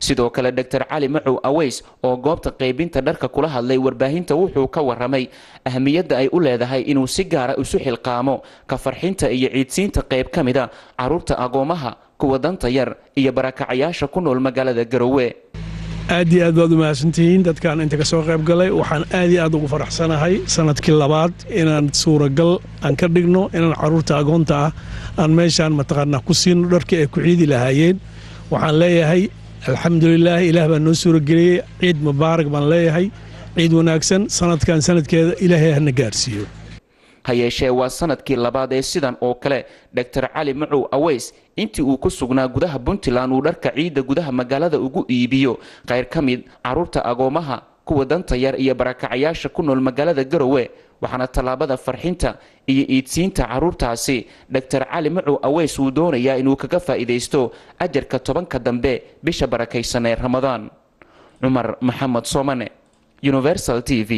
sidoo kale dr. Cali macow aways oo goobta qaybinta dharka kula hadlay warbaahinta wuxuu ka waramay ahmiyadda ay u leedahay inuu si gaara isu xilqaamo ka farxinta iyo ciidsiinta qayb ka mida carruurta agoomaha kuwa danta yar iyo barakacayaasha ku nool magaalada garowe. Aad iyo aad baad u mahadsantihiin dadkaan inta ka soo qayb galay waxaan aad iyo aad ugu faraxsanahay sannadkii labaad inaan suuragal aan ka dhigno inaan carruurta agoonta ah aan meeshaan mataqaanaa ku siino dharkii ay ku ciidi lahaayeen. Waxaan leeyahay alxamdulilaah ilaah baa noo suurageliyey. Ciid mubaarak baan leeyahay. Ciid wanaagsan sanadkan sanadkeeda ilaahay hana gaarsiiyo. Ha yeeshee waa sannadkii labaad ee sidan oo kale. Dr cali macow aways intii uu ku sugnaa gudaha puntland uu dharka ciidda gudaha magaalada ugu iibiyo. Qayr ka mid carruurta agoomaha kuwa danta yar iyo barakacayaasha ku nool magaalada garowe waxaana tallaabada farxinta iyo iidsiinta caruurtaasi dr. Cali macow aweys uu doonayaa inuu kaga faa'iidaysto ajarka tobanka dambe bisha barakaysan ee ramadaan cumar maxamed soomane universal t v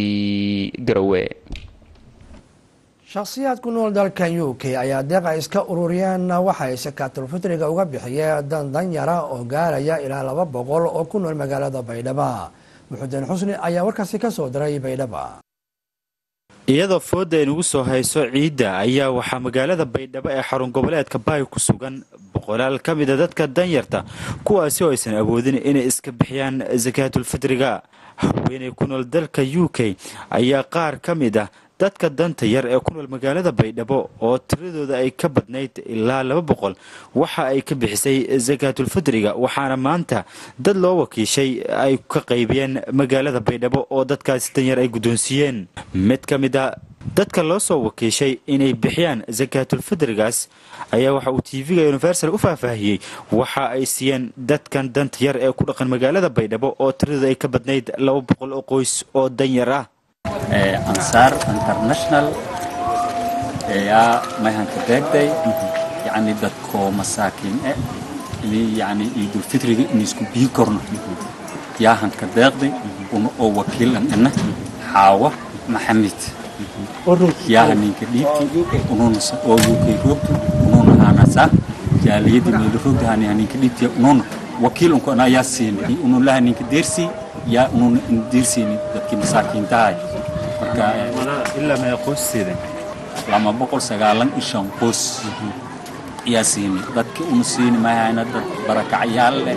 garowe. Shakhsiyaad ku nool dalkan u k ayaa deeqa iska ururiyeen waxay sakaatulfitriga uga bixiyeen dan danyara oo gaaraya ilaa laba boqol oo ku nool magaalada baydhaba. Muxudiin xusni ayaa warkaasi ka soo diray baydhaba iyadoo fooda aynugu soo hayso ciidda ayaa waxaa magaalada baydhabo ee xarun goboleedka baay ku sugan boqolaal ka mida dadka danyarta kuwaasi oo aysan awoodin inay iska bixiyaan sakaatulfitriga haweenay ku nool dalka u k ayaa qaar ka mid ah dadka danta yar ee ku nool magaalada baydhabo oo tiradooda ay ka badnayd ilaa laba boqol waxa ay ka bixisay sakaatulfitriga waxaana maanta dad loo wakiishay ay ka qaybiyeen magaalada baydhabo oo dadkaasi danyar ay guddoonsiiyeen mid ka mid a dadka loo soo wakiishay inay bixiyaan sakaatulfitrigaas ayaa waxa uu tv-ga universal u faahfaahiyey. Waxa ay siiyeen dadkan danta yar ee ku dhaqan magaalada baydhabo oo tiradooda ay ka badnayd laba boqol oo qoys oo danyar ah ansaar international. Ayaa mayhanka beegday. Yani dadkoo masaakiin e ini yani ciidulfitriga in isku bii korno yaa hanka deeqday una oo wakiilan ina. Xaawa maxamed. Yaa haninka dhiibti. Ununa oo ukay roogtu ununa hanasa jaaliyadii meelo roogta hani haninka dhiibti. Ununa wakiil unku ana yaa siini unula haninka deersii yaa ununa deersiini dadkii masaakiintahay ilaa mee qoysteeda lama boqol sagaalan iyo shan qoys ayaa siini dadkii una siini mahayna dad barakacyaal leh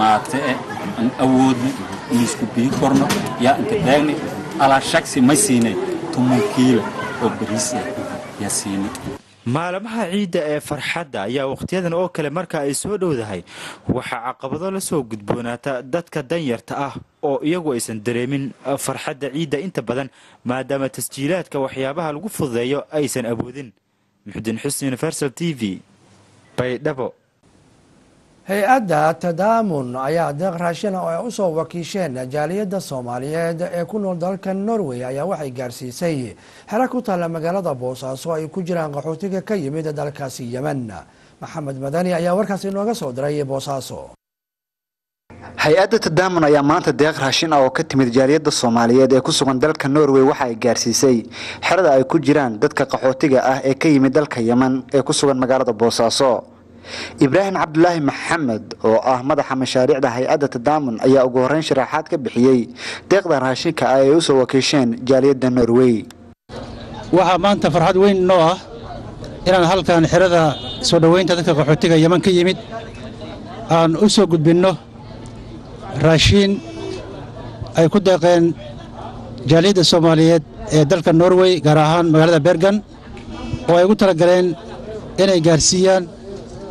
maate eh. An awoodna in isku bii korno yaa inka deegni alaa shaksi ma siinay tumun kiila oo bariis ah yaa siini maalmaha ciidda ee farxadda ayaa wakhtiyadan oo kale marka ay soo dhowdahay waxaa caqabado la soo gudboonaata dadka danyarta ah oo iyagu aysan dareemin farxadda ciidda inta badan maadaama tasjiilaadka waxyaabaha lagu fududeeyo aysan awoodin. Muxudiin xusni universal t v baydhabo hay'adda tadaamun ayaa deeq raashina oo ay u wakiisheen jaaliyadda soomaaliyeed ee ku nool dalka norway ayaa waxay gaarsiisay. Xero ku taalla magaalada boosaaso ay ku jiraan qaxootiga ka yimid dalkaasi yemen. Maxamed madani ayaa warkaasi inooga soo diray boosaaso. Hay'adda tadaamun ayaa maanta deeq raashin ah oo ka timid jaaliyadda soomaaliyeed ee ku sugan dalka norway waxa ay gaarsiisay. Xerada ay ku jiraan dadka qaxootiga ah ee ka yimid dalka yeman ee ku sugan magaalada boosaaso ibraahim cabdulaahi maxamed oo ah madaxa mashaariicda hay'adda tadaamun ayaa ugu horreyn sharaxaad ka bixiyey deeqdan raashinka ah ay u soo wakiisheen jaaliyadda norway. Waxaa maanta farxad weyn noo ah inaan halkan xerada soo dhoweynta dadka qaxootiga yeman ka yimid aan u soo gudbinno raashiin ay ku deeqeen jaaliyadda soomaaliyeed ee dalka norway gaar ahaan magaalada bergan oo ay ugu talagaleen inay gaarsiiyaan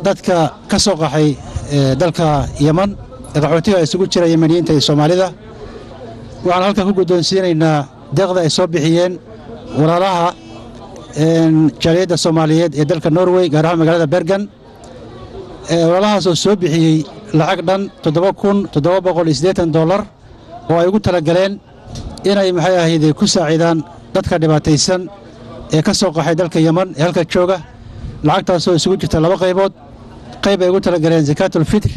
dadka ka soo qaxay dalka yeman ee qaxootiga isugu jira yemaniyiinta iyo soomaalida. Waxaan halkan ku guddoonsiinaynaa deeqda ay soo bixiyeen walaalaha jaaliyadda soomaaliyeed ee dalka norway gaar ahaan magaalada bergan walaalahaasoo soo bixiyey lacag dhan dollar oo ay ugu talagaleen inay maxay ahayde ku saaciidaan dadka dhibaataysan ee ka soo qaxay dalka yeman ee halka jooga. Lacagtaasoo isugu jirta laba qaybood qayb ay ugu talagaleen zakaatulfitr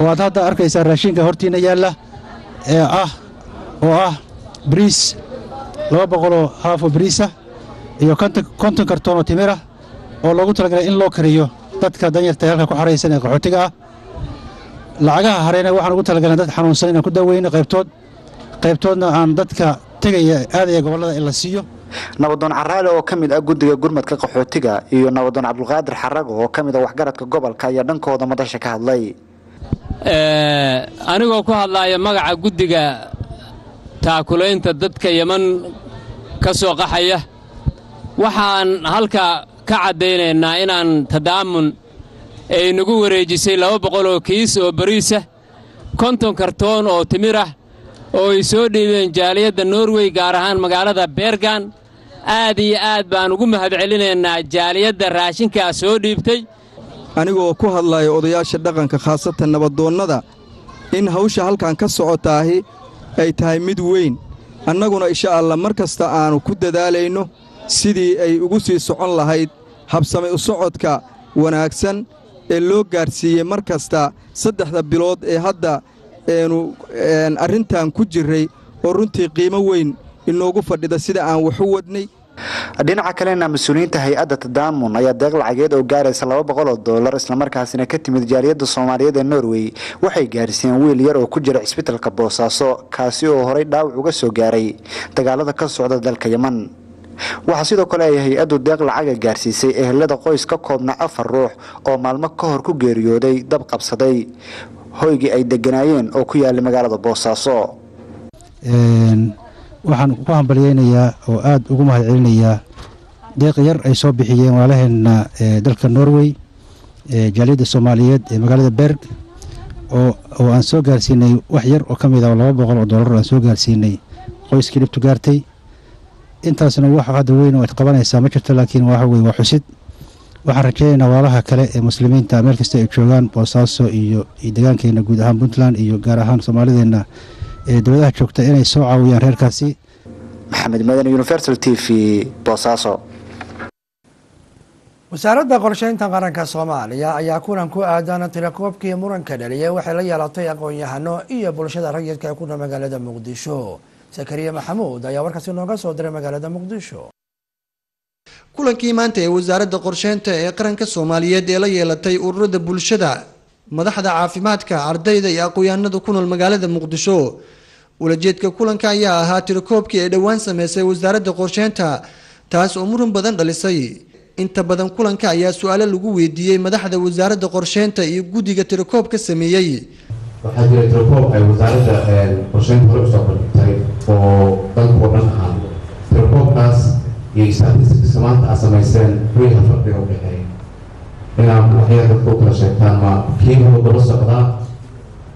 oo aad hadda arkaysaa raashinka hortiinna yaalla ee ah oo ah bariis laba boqoloo haafoo bariisa iyo konton kartoonoo timira oo loogu talagalay in loo kariyo dadka danyarta halka ku xaraysan ee qaxootiga ah. Lacagaha hareyna waxaan ugu talagaleen dad xanuunsan inaan ku daweyno qaybtood qaybtoodna aan dadka tegaya aadaya gobollada in la siiyo nabadoon caraale oo ka mid ah guddiga gurmadka qaxootiga iyo nabadoon cabdulqaadir xarago oo ka mid ah waxgaradka gobolka ayaa dhankooda madasha ka hadlay. Anigoo ku hadlaaya magaca guddiga taakulaynta dadka yeman ka soo qaxaya waxaan halka ka caddaynaynaa inaan tadaamun ay nagu wareejisay laba boqol oo kiis oo bariisah konton kartoon oo timir ah oo ay soo dhiibeen jaaliyadda norwey gaar ahaan magaalada beergan aad iyo aad baan ugu mahadcelinaynaa jaaliyadda raashinkaa soo dhiibtay. Anigoo ku hadlaya odayaasha dhaqanka khaasatan nabadoonnada in hawsha halkan ka socotaahi ay tahay mid weyn. Annaguna insha allah mar kasta aannu ku dadaalayno sidii ay ugu sii socon lahayd habsami u socodka wanaagsan ee loo gaadhsiiyey mar kasta saddexda bilood ee hadda eenu arrintan ku jirray oo runtii qiimo weyn inoogu fadhida sida aan wax u wadnay. Dhinaca kalena mas'uuliyiinta hay'adda tadaamun ayaa deeq lacageed oo gaaraysa laba boqol oo doolar islamarkaasina ka timid jaaliyadda soomaaliyeed ee norway. Waxay gaarsiiyeen wiil yar oo ku jira cisbitalka boosaaso kaasi oo horay dhaawac uga soo gaaray dagaalada ka socda dalka yeman waxaa sidoo kale ay hay'addu deeq lacaga gaarsiisay ehelada qoys ka koobna afar ruux oo maalmo ka hor ku geeriyooday dab qabsaday hoygii ay deganaayeen oo ku yaallay magaalada boosaaso waxaan ku hambalyaynayaa oo aad ugu mahadcelinayaa deeq yar ay soo bixiyeen walaalaheenna dalka norway jaaliyadda soomaaliyeed ee magaalada berg oo aan soo gaarsiinay wax yar oo ka mid ah laba boqol oo dollar aan soo gaarsiinay qoyskii dhibtu gaartay. Intaasna wax hadda weyn oo ad qabanaysaa ma jirto laakiin waxa weye waa xusid waxaan rajaynaynaa walaalaha kale ee muslimiinta meel kasta ay joogaan boosaaso iyo deegaankeenna guud ahaan puntland iyo gaar ahaan soomaalideenna ee dowladaha joogta inay soo caawiyaan reerkaasi. Maxamed madan universal t v boosaaso wasaaradda qorsheynta qaranka soomaaliya ayaa kulan ku aadan tirakoobkii muranka dhaliyay waxay la yeelatay aqoon-yahano iyo bulshada rayidka ee ku nool magaalada muqdisho. Sakariya maxamuud ayaa warkaasi nooga soo diray magaalada muqdisho kulankii maanta ee wasaaradda qorsheynta ee qaranka soomaaliyeed ee la yeelatay ururada bulshada madaxda caafimaadka ardayda iyo aqoon-yahanada ku nool magaalada muqdisho. Ulajeedka kulanka ayaa ahaa tirakoobkii ay dhowaan sameysay wasaaradda qorsheynta taas oo muran badan dhalisay. Inta badan kulanka ayaa su'aalo lagu weydiiyey madaxda wasaaradda qorsheynta iyo guddiga tirakoobka sameeyey. Waxaa jira tirokoob ay wasaaradda qorsheynta hore u soo bandhigtay oo dalkoo dhan ahaa tirakoobkaas iyo statistics maanta samayseen weyha farqiga u dhexeeya inaad waxyar dadka kala sheegtaan ma kii hore daba socdaa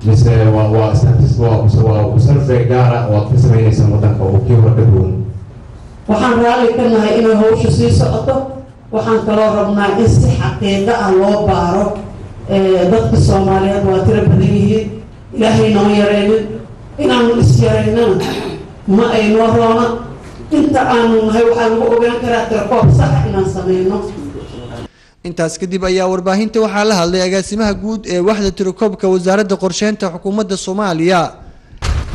mise waa waa survey gaara oo aad ka sameynaysaan waddanka oo kii duwan waxaan raalli ka nahay inay hawsha sii socoto waxaan kaloo rabnaa in si xaqiiqo ah loo baaro dadka soomaaliyeed waa tiro badan yihiin ilaahay noo yaraynin inaanu is-yaraynana ma ay noo roona inta aanu nahay waxaa lagu ogaan karaa tirkoob saxa inaan sameyno intaas kadib ayaa warbaahinta waxaa la hadlay agaasimaha guud ee waxda tirakoobka wasaaradda qorsheynta xukuumadda soomaaliya.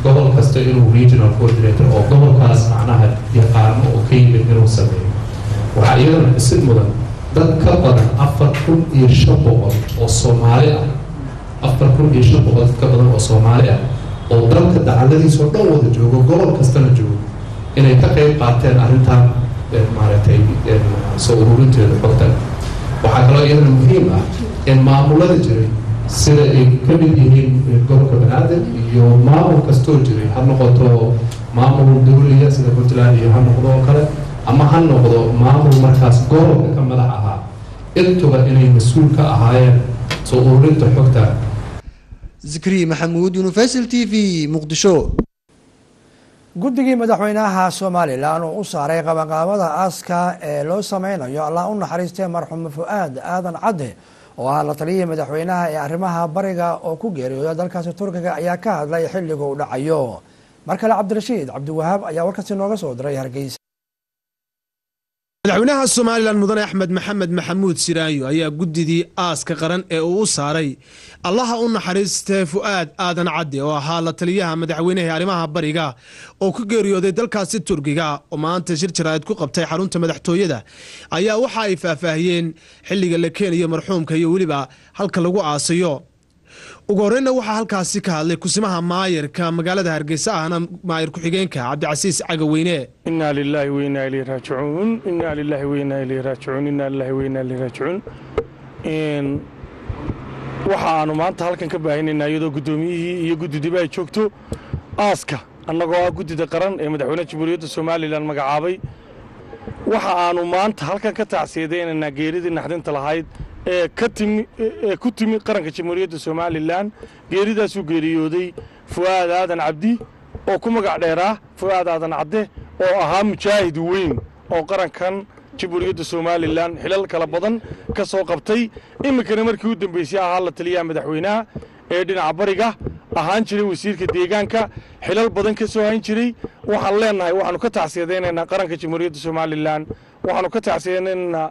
Gobol kasta inuu regional coordinator oo gobolkaas macnaha yaqaano oo ka yimid inuu sameeyo. Waxaa iyadana isid mudan dad ka badan afar kun iyo shan boqol oo soomaali ah. Afar kun iyo shan boqol dad ka badan oo soomaali ah oo dalka dacaladiisoo dhan wada joogo gobol kastana joogo inay ka qayb qaateen arrintan maaragtay soo ururinteeda xogtan waxaa kaloo iyadana muhiim ah in maamulada jiray sida ay ka mid yihiin gobolka banaadir iyo maamul kastoo jiray ha noqoto maamul dawliya sida puntland iyo ha noqdo oo kale ama ha noqdo maamul markaas gobolka ka madax ahaa. Intuba inay mas'uul ka ahaayeen soo ururinta xogta. Zikri maxamuud universal t v muqdisho guddigii madaxweynaha somalilan uu u saaray qabanqaabada aaska ee loo sameynayo allah u naxariistee marxuum fu-aad aadan cadde oo ah la taliyihii madaxweynaha ee arrimaha bariga oo ku geeriyooda dalkaasi turkiga ayaa ka hadlay xilliga uu dhacayo. Mar kale cabdirashiid cabdiwahaab ayaa warkaasi nooga soo diray hargeysa madaxweynaha somalilan mudane axmed maxamed maxamuud siraayo ayaa guddidii aaska qaran ee uu u saaray. Allaha u naxariistee fu'aad aadan cadde oo ahaa la taliyaha madaxweynaha arrimaha bariga oo ku geeriyooday dalkaasi turkiga oo maanta shir jaraa'id ku qabtay xarunta madaxtooyada. Ayaa waxa ay faahfaahiyeen xilliga la keenayo marxuumka iyo weliba halka lagu aasayo ugu horreynna waxaa halkaasi ka hadlay kusimaha maayarka magaalada hargeysa ahna maayar ku-xigeenka cabdicasiis cagaweyne. Inaa lilaahi weynaa ilay raajicuun. Inaa lilaahi weynaa ilay raajicuun. Inaa lilaahi weynaa ilay raajicuun. Waxa aanu maanta halkan ka baahinaynaa iyadoo guddoomiyihii iyo guddidiba ay joogto aaska annagoo ah guddida qaran ee madaxweynaha jamhuuriyadda somalilan magacaabay. Waxa aanu maanta halkan ka tacsiyadaynaynaa geeridii naxdinta lahayd ee ku timi qaranka jamhuuriyadda somalilan geeridaasuu geeriyooday fu'aad aadan cabdi oo ku magac dheeraa fu'aad aadan cadde oo ahaa mujaahid weyn oo qarankan jamhuuriyadda somalilan xilal kala badan ka soo qabtay. Iminkana markii u dambeysay ahaa la taliyaha madaxweynaha ee dhinaca bariga ahaan jiray wasiirka deegaanka xilal badan ka soo hayn jiray. Waxaan leenahay waxaanu ka tacsiyadaynaynaa qaranka jamhuuriyadda somalilan waxaanu ka tacsiyadaynaynaa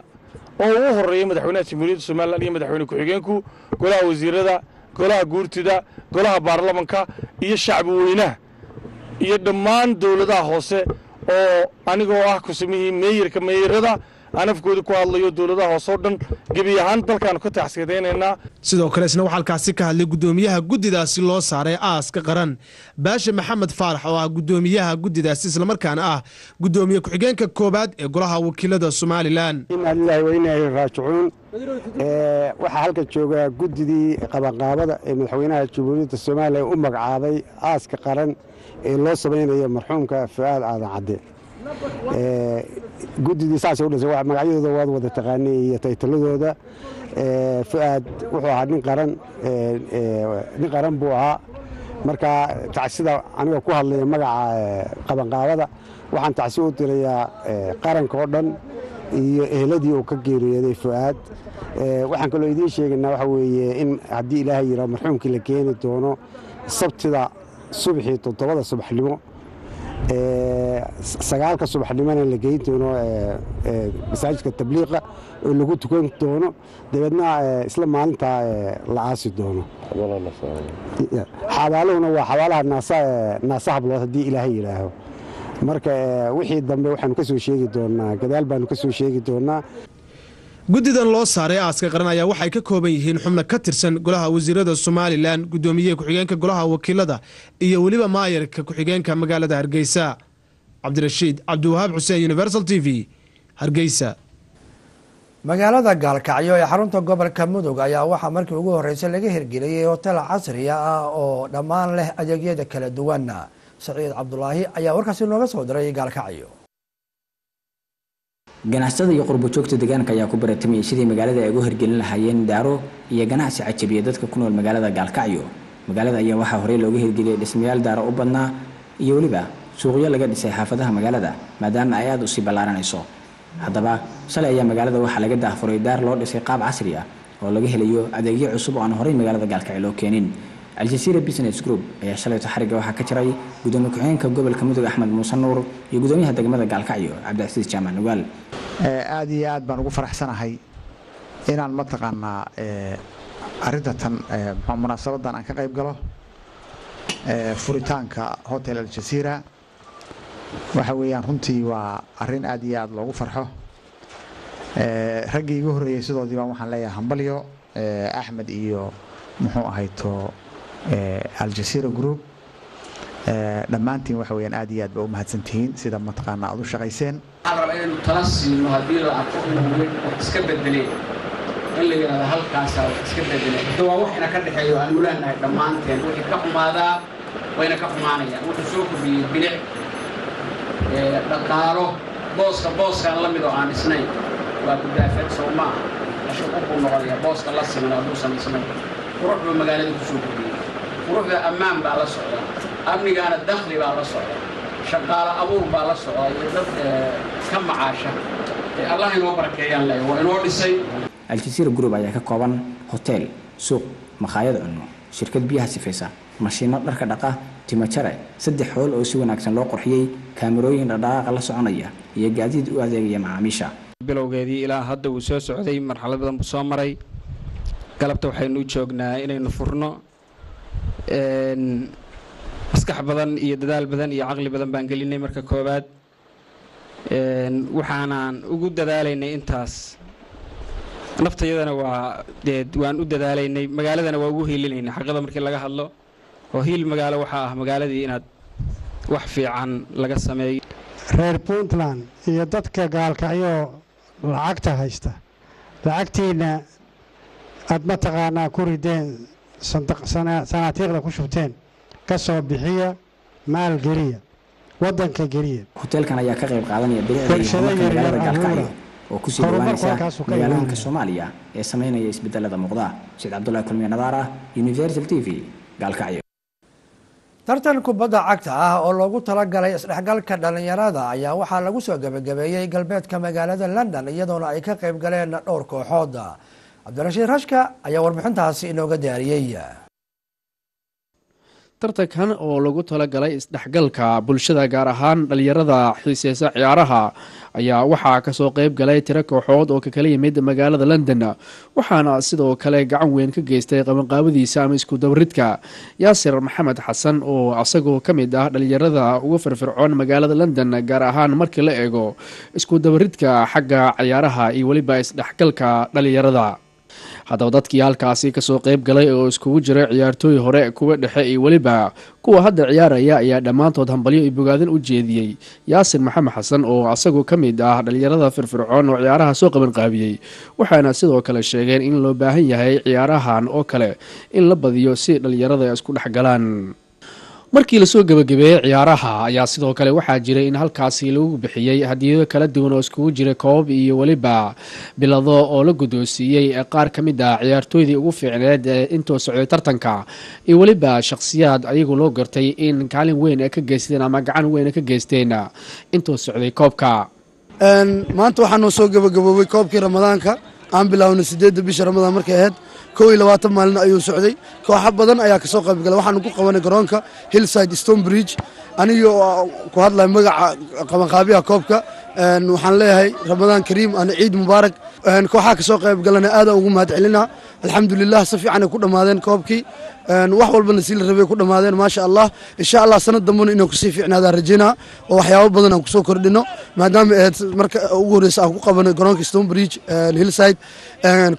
oo ugu horreeyey madaxweynaha jamhuuriyadda somalilan iyo madaxweyne ku-xigeenku golaha wasiirada golaha guurtida golaha baarlamanka iyo shacbi weynaha iyo dhammaan dowladaha hoose oo anigoo ah kusamihii meeyarka meeyarada aan afkooda ku hadlayo dowladaha hoose oo dhan gebi ahaan dalkaanu ka tacsiyadaynaynaa sidoo kale isna waxaa halkaasi ka hadlay guddoomiyaha guddidaasi loo saaray aaska qaran. Baashe maxamed faarax oo ah guddoomiyaha guddidaasi islamarkaana ah guddoomiye ku-xigeenka koowaad ee golaha wakiilada somalilan. Raajicuun. Waxaa halka jooga guddidii qabanqaabada ee madaxweynaha jamhuuriyadda somalilan u magacaabay aaska qaran ee loo samaynayo marxuumka fu'aad aadan cadde guddidii saasay u dhisay magacyadooda waad wada taqaanay iyo taytaladooda fu'aad wuxuu ahaa nin qaran nin qaran buu ahaa. Marka tacsida aniga ku hadlaya magaca qabanqaabada waxaan tacsi u dirayaa qaranka oo dhan iyo eheladii uu ka geeriyooday fu'aad. Waxaan kaloo idiin sheegaynaa waxa weeye in haddii ilaahay yidhaho marxuumkii la keeni doono sabtida subaxii toddobada subaxnimo sagaalka subaxnimona la geyn doono masaajidka tabliiqa oo lagu tukan doono dabeedna isla maalintaa la aasi doono. Xabaaluhuna waa xabaalaha naasa hablood haddii ilaahay yidhaaho. Marka wixii dambe waxaanu ka soo sheegi doonaa gadaal baanu ka soo sheegi doonaa guddidan loo saaray aaska qaran ayaa waxay ka kooban yihiin xubno ka tirsan golaha wasiirada somalilan guddoomiyaha ku-xigeenka golaha wakiilada iyo weliba maayarka ku-xigeenka magaalada hargeysa. Cabdirashiid cabdiwahaab xuseen universal t v hargeysa. Magaalada gaalkacyo ee xarunta gobolka mudug ayaa waxaa markii ugu horreysay laga hirgeliyey hotel casriya ah oo dhammaan leh adeegyada kala duwan. Saciid cabdulaahi ayaa warkaasi nooga soo diray gaalkacyo ganacsatada iyo qurbojoogta deegaanka ayaa ku baratamiyay sidii magaalada ay ugu hirgelin lahaayeen daaro iyo ganacsi cajabiya dadka ku nool magaalada gaalkacyo magaalada ayaa waxaa horey looga hirgeliyay dhismayaal daaro u badnaa iyo weliba suuqyo laga dhisay xaafadaha magaalada maadaama ay aada u sii ballaaranayso haddaba shalay ayaa magaalada waxaa laga daahfuray daar loo dhisay qaab casri ah oo laga helayo adeegyo cusub oo aan horey magaalada gaalkacyo loo keenin aljazeera business group ayaa shalayto xarigga waxaa ka jiray gudoomiye ku-xigeenka gobolka mudug axmed muuse nuur iyo gudoomiyaha degmada gaalkacyo cabdicasiis jaamac nugaal aad iyo aad baan ugu faraxsanahay inaan mataqaanaa arrinta tan munaasabadan aan ka qayb galo. Furitaanka hotel aljazeera waxa weeyaan runtii waa arrin aad iyo aad loogu farxo. Raggii igu horreeyey sidoodii baan waxaan leeyahay hambalyo. Axmed iyo muxuu ahayto aljazeera group dhammaantiin waxa weeyaan aad iyo aad ba u mahadsantihiin sida mataqaanaa aad u shaqayseen. Waxaan rabaa inaynu tala siino haddii la arko inuu wax iska bedeleen in la yidhahdo halkaasaa wax iska bedeleen hada waa wax ina ka dhexeeyo aanu leenahay dhammaanteen. Wixii ka xumaadaa wayna ka xumaanayaan wuxuu soo kordhiyey bilic dhaqaalo. Booska booskaan la mid oo aan dhisnayn waa gudaafad soo maaha ashuqu buu noqonayaa booska la siman hadduusan dhisnayn qurux buu magaalada ku soo kordhiyey quruxda ammaan baa la socda amnigaana dakhli baa la socda shaqaalo abuur baa la socda iyo dad ka macaasha. Allah inoo barakeeyaan leh. Waa inoo dhisay. Aljazeera group ayaa ka kooban hotel suuq makhaayad cunno shirkad biyaha sifaysa mashiino dharka dhaqa timajare saddex hool oo si wanaagsan loo qurxiyey kaamirooyin dhaqdhaqaaqa la soconaya iyo gaadiid u adeegaya macaamiisha. Bilowgeedii ilaa hadda uu soo socday marxalad badan buu soo maray. Galabta waxaynu u joognaa inaynu furno maskax badan iyo dadaal badan iyo caqli badan baan gelinay marka koowaad. Waxaanaan ugu dadaalaynay intaas. Naftayadana waa dee waan u dadaalaynay magaaladana waa ugu hiilinaynay xaqada markii laga hadlo oo hiil magaalo waxaa ah magaaladii inaad wax fiican laga sameeyo reer puntland iyo dadka gaalkacyo lacagta haysta. Lacagtiinna aad mataqaanaa ku rideen sanaatiiqda ku shubteen ka soo bixiya maal geliya waddanka geliya hoteelkan ayaa ka qayb qaadanaya bilicda magaalada gaalkacyo oo ku sii dhawaanaysa magaalooyinka soomaaliya ee samaynaya isbedelada muuqda. Said cabdulahi kulmiye nadaar ah universal t v gaalkacyo tartan kubadda cagta ah oo loogu talagalay isdhexgalka dhallinyarada ayaa waxaa lagu soo gebagabeeyey galbeedka magaalada london iyadoona ay ka qayb galeen dhowr kooxood cabdirashiid rashka ayaa warbixintaasi inooga daariyey. Tartankan oo lagu talagalay isdhexgalka bulshada gaar ahaan dhallinyarada xiiseysa ciyaaraha ayaa waxaa ka soo qeyb galay tiro kooxood oo kakala yimid magaalada london. Waxaana sidoo kale gacan weyn ka geystay qabanqaabadiisa ama iskudabaridka yaasir maxamed xasan oo asagoo ka mid ah dhallinyarada ugu firfircoon magaalada london gaar ahaan markii la eego iskudabaridka xagga ciyaaraha iyo weliba isdhexgalka dhallinyarada haddaba dadkii halkaasi ka soo qeyb galay oo iskugu jiray ciyaartooy hore kuwa dhexe iyo weliba kuwa hadda ciyaaraya ayaa dhammaantood hambalyo iyo bogaadin u jeediyey. Yaasin maxamed xasan oo asagoo ka mid ah dhallinyarada firfircoon oo ciyaaraha soo qabanqaabiyey waxaana sidoo kale sheegeen in loo baahan yahay ciyaarahan oo kale in la badiyo si dhallinyarada isku dhexgalaan markii la soo gebagabeeyey ciyaaraha ayaa sidoo kale waxaa jiray in halkaasi lagu bixiyey hadiyado kala duwan oo iskugu jiray koobab iyo weliba bilado oo la guddoonsiiyey. Qaar ka mid ah ciyaartooydii ugu fiicneed ee intoo socday tartanka iyo weliba shakhsiyaad ayagu loo gartay in kaalin weyn ka geysteen ama gacan weyn ka geysteen intoo socday koobka. Maanta waxaa noo soo gebagaboobay koobkii ramadaanka. Aan bilaawna sideedda bisha ramadaan markay ahayd kow iyo labaatan maalin ayuu socday. Kooxo badan ayaa ka soo qayb galay. Waxaanu ku qabanay garoonka hillside stone bridge. Anigoo ku hadlaya magaca qabanqaabiyaha koobka waxaan leeyahay ramadaan kariim ana ciid mubaarak. Kooxaha ka soo qayb galana aadaan ugu mahad celinaa alxamdulilah si fiicanay ku dhammaadeen koobkii. Wax walbana sii la rabay ku dhammaadeen maasha allah insha allah sanad dambena inaan ku sii fiicnaadaan rajaynaa oo waxyaabo badan aan ku soo kordhino. Maadaama ahayd marka ugu horreysa aan ku qabanay garoonka stone bridge hillside.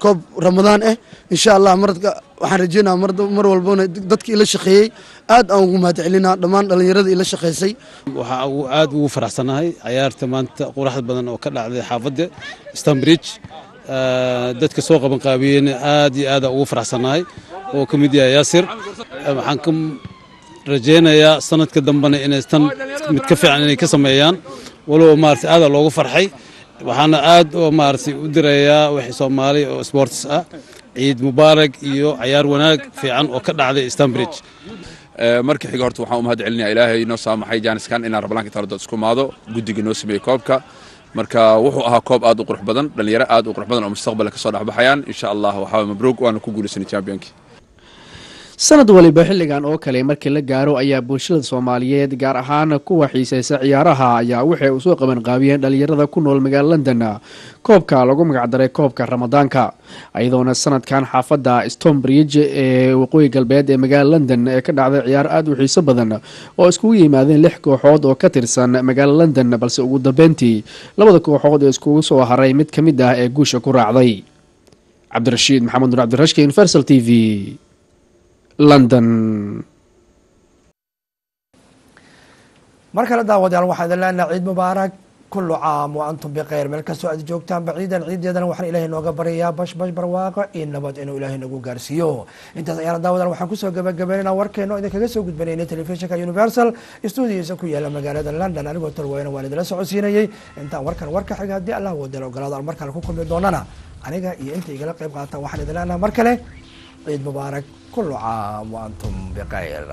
Koob ramadaan ah insha allah marka waxaan rajeynaa mar walbana dadkii ila shaqeeyey. Aad aan ugu mahad celinaa dhammaan dhallinyarada ila shaqeysay. Waxaa aad ugu faraxsanahay cayaarta maanta quraxda badan oo ka dhacday xaafadda stanbridge dadka soo qaban aad iyo aad ugu faraxsanahay. Oo ka mid yahay yaasir waxaan ka rajeynayaa sanadka dambena inay tan mid ka fiican inay ka sameeyaan. Walow maarata aada loogu farxay. Waxaana aad maarata u dirayaa wixii soomaali oo sports ah ciid mubaarak iyo cayaar wanaag fiican oo ka dhacday stanbridge marka xiga horta waxaan u mahad celinaya ilaahay inoo saamaxay jaaniskan inaan rablaanka taaladood isku imaado guddiga noo sameeyey koobka. Marka wuxuu ahaa koob aad u qurux badan dhallinyaro aad u qurux badan oo mustaqbalka ka soo dhexbaxayaan insha allah waxaa mabruug waana ku guulaysanay championkii sanad waliba xilligan oo kale markii la gaaro ayaa bulshada soomaaliyeed gaar ahaan kuwa xiiseysa ciyaaraha ayaa waxay u soo qabanqaabiyeen dhalinyarada ku nool magaala london koobka lagu magacdaray koobka ramadaanka. Iyadoona sanadkan xaafadda stonebridge ee waqooyi galbeed ee magaala london ee ka dhacday ciyaar aada u xiiso badan oo iskugu yimaadeen lix kooxood oo ka tirsan magaala london balse ugu dambeyntii labada kooxood ee iskugu soo haray mid ka mid ah ee guusha ku raacday. Cabdirashiid maxamed nur cabdirashki universal t v london. Mar kale daawadayaal waxaa idin leenaha ciid mubaarak kullu caam wa antum bikhayr meel kastoo aad joogtaanba ciidan ciideedana waxaan ilaahay nooga baryayaa bash bash barwaaqo iyo nabad inuu ilaahay nagu gaarsiiyo. Intaas ayaana daawadayaal waxaan ku soo gabagabeynayna warkeena oo idinkaga soo gudbanaynay telefishinka universal. Stuudiyiisa ku yaalla magaalada london anigoo talweyne waan idinla socodsiinayey intaan warkan warka xiga haddii allah wadala ogolaado aan mar kale ku kulmi doonana aniga iyo inta igala qayb qaata waxaan idin leenaha mar kale ciid mubaarak kullu caam wa antum bikhayr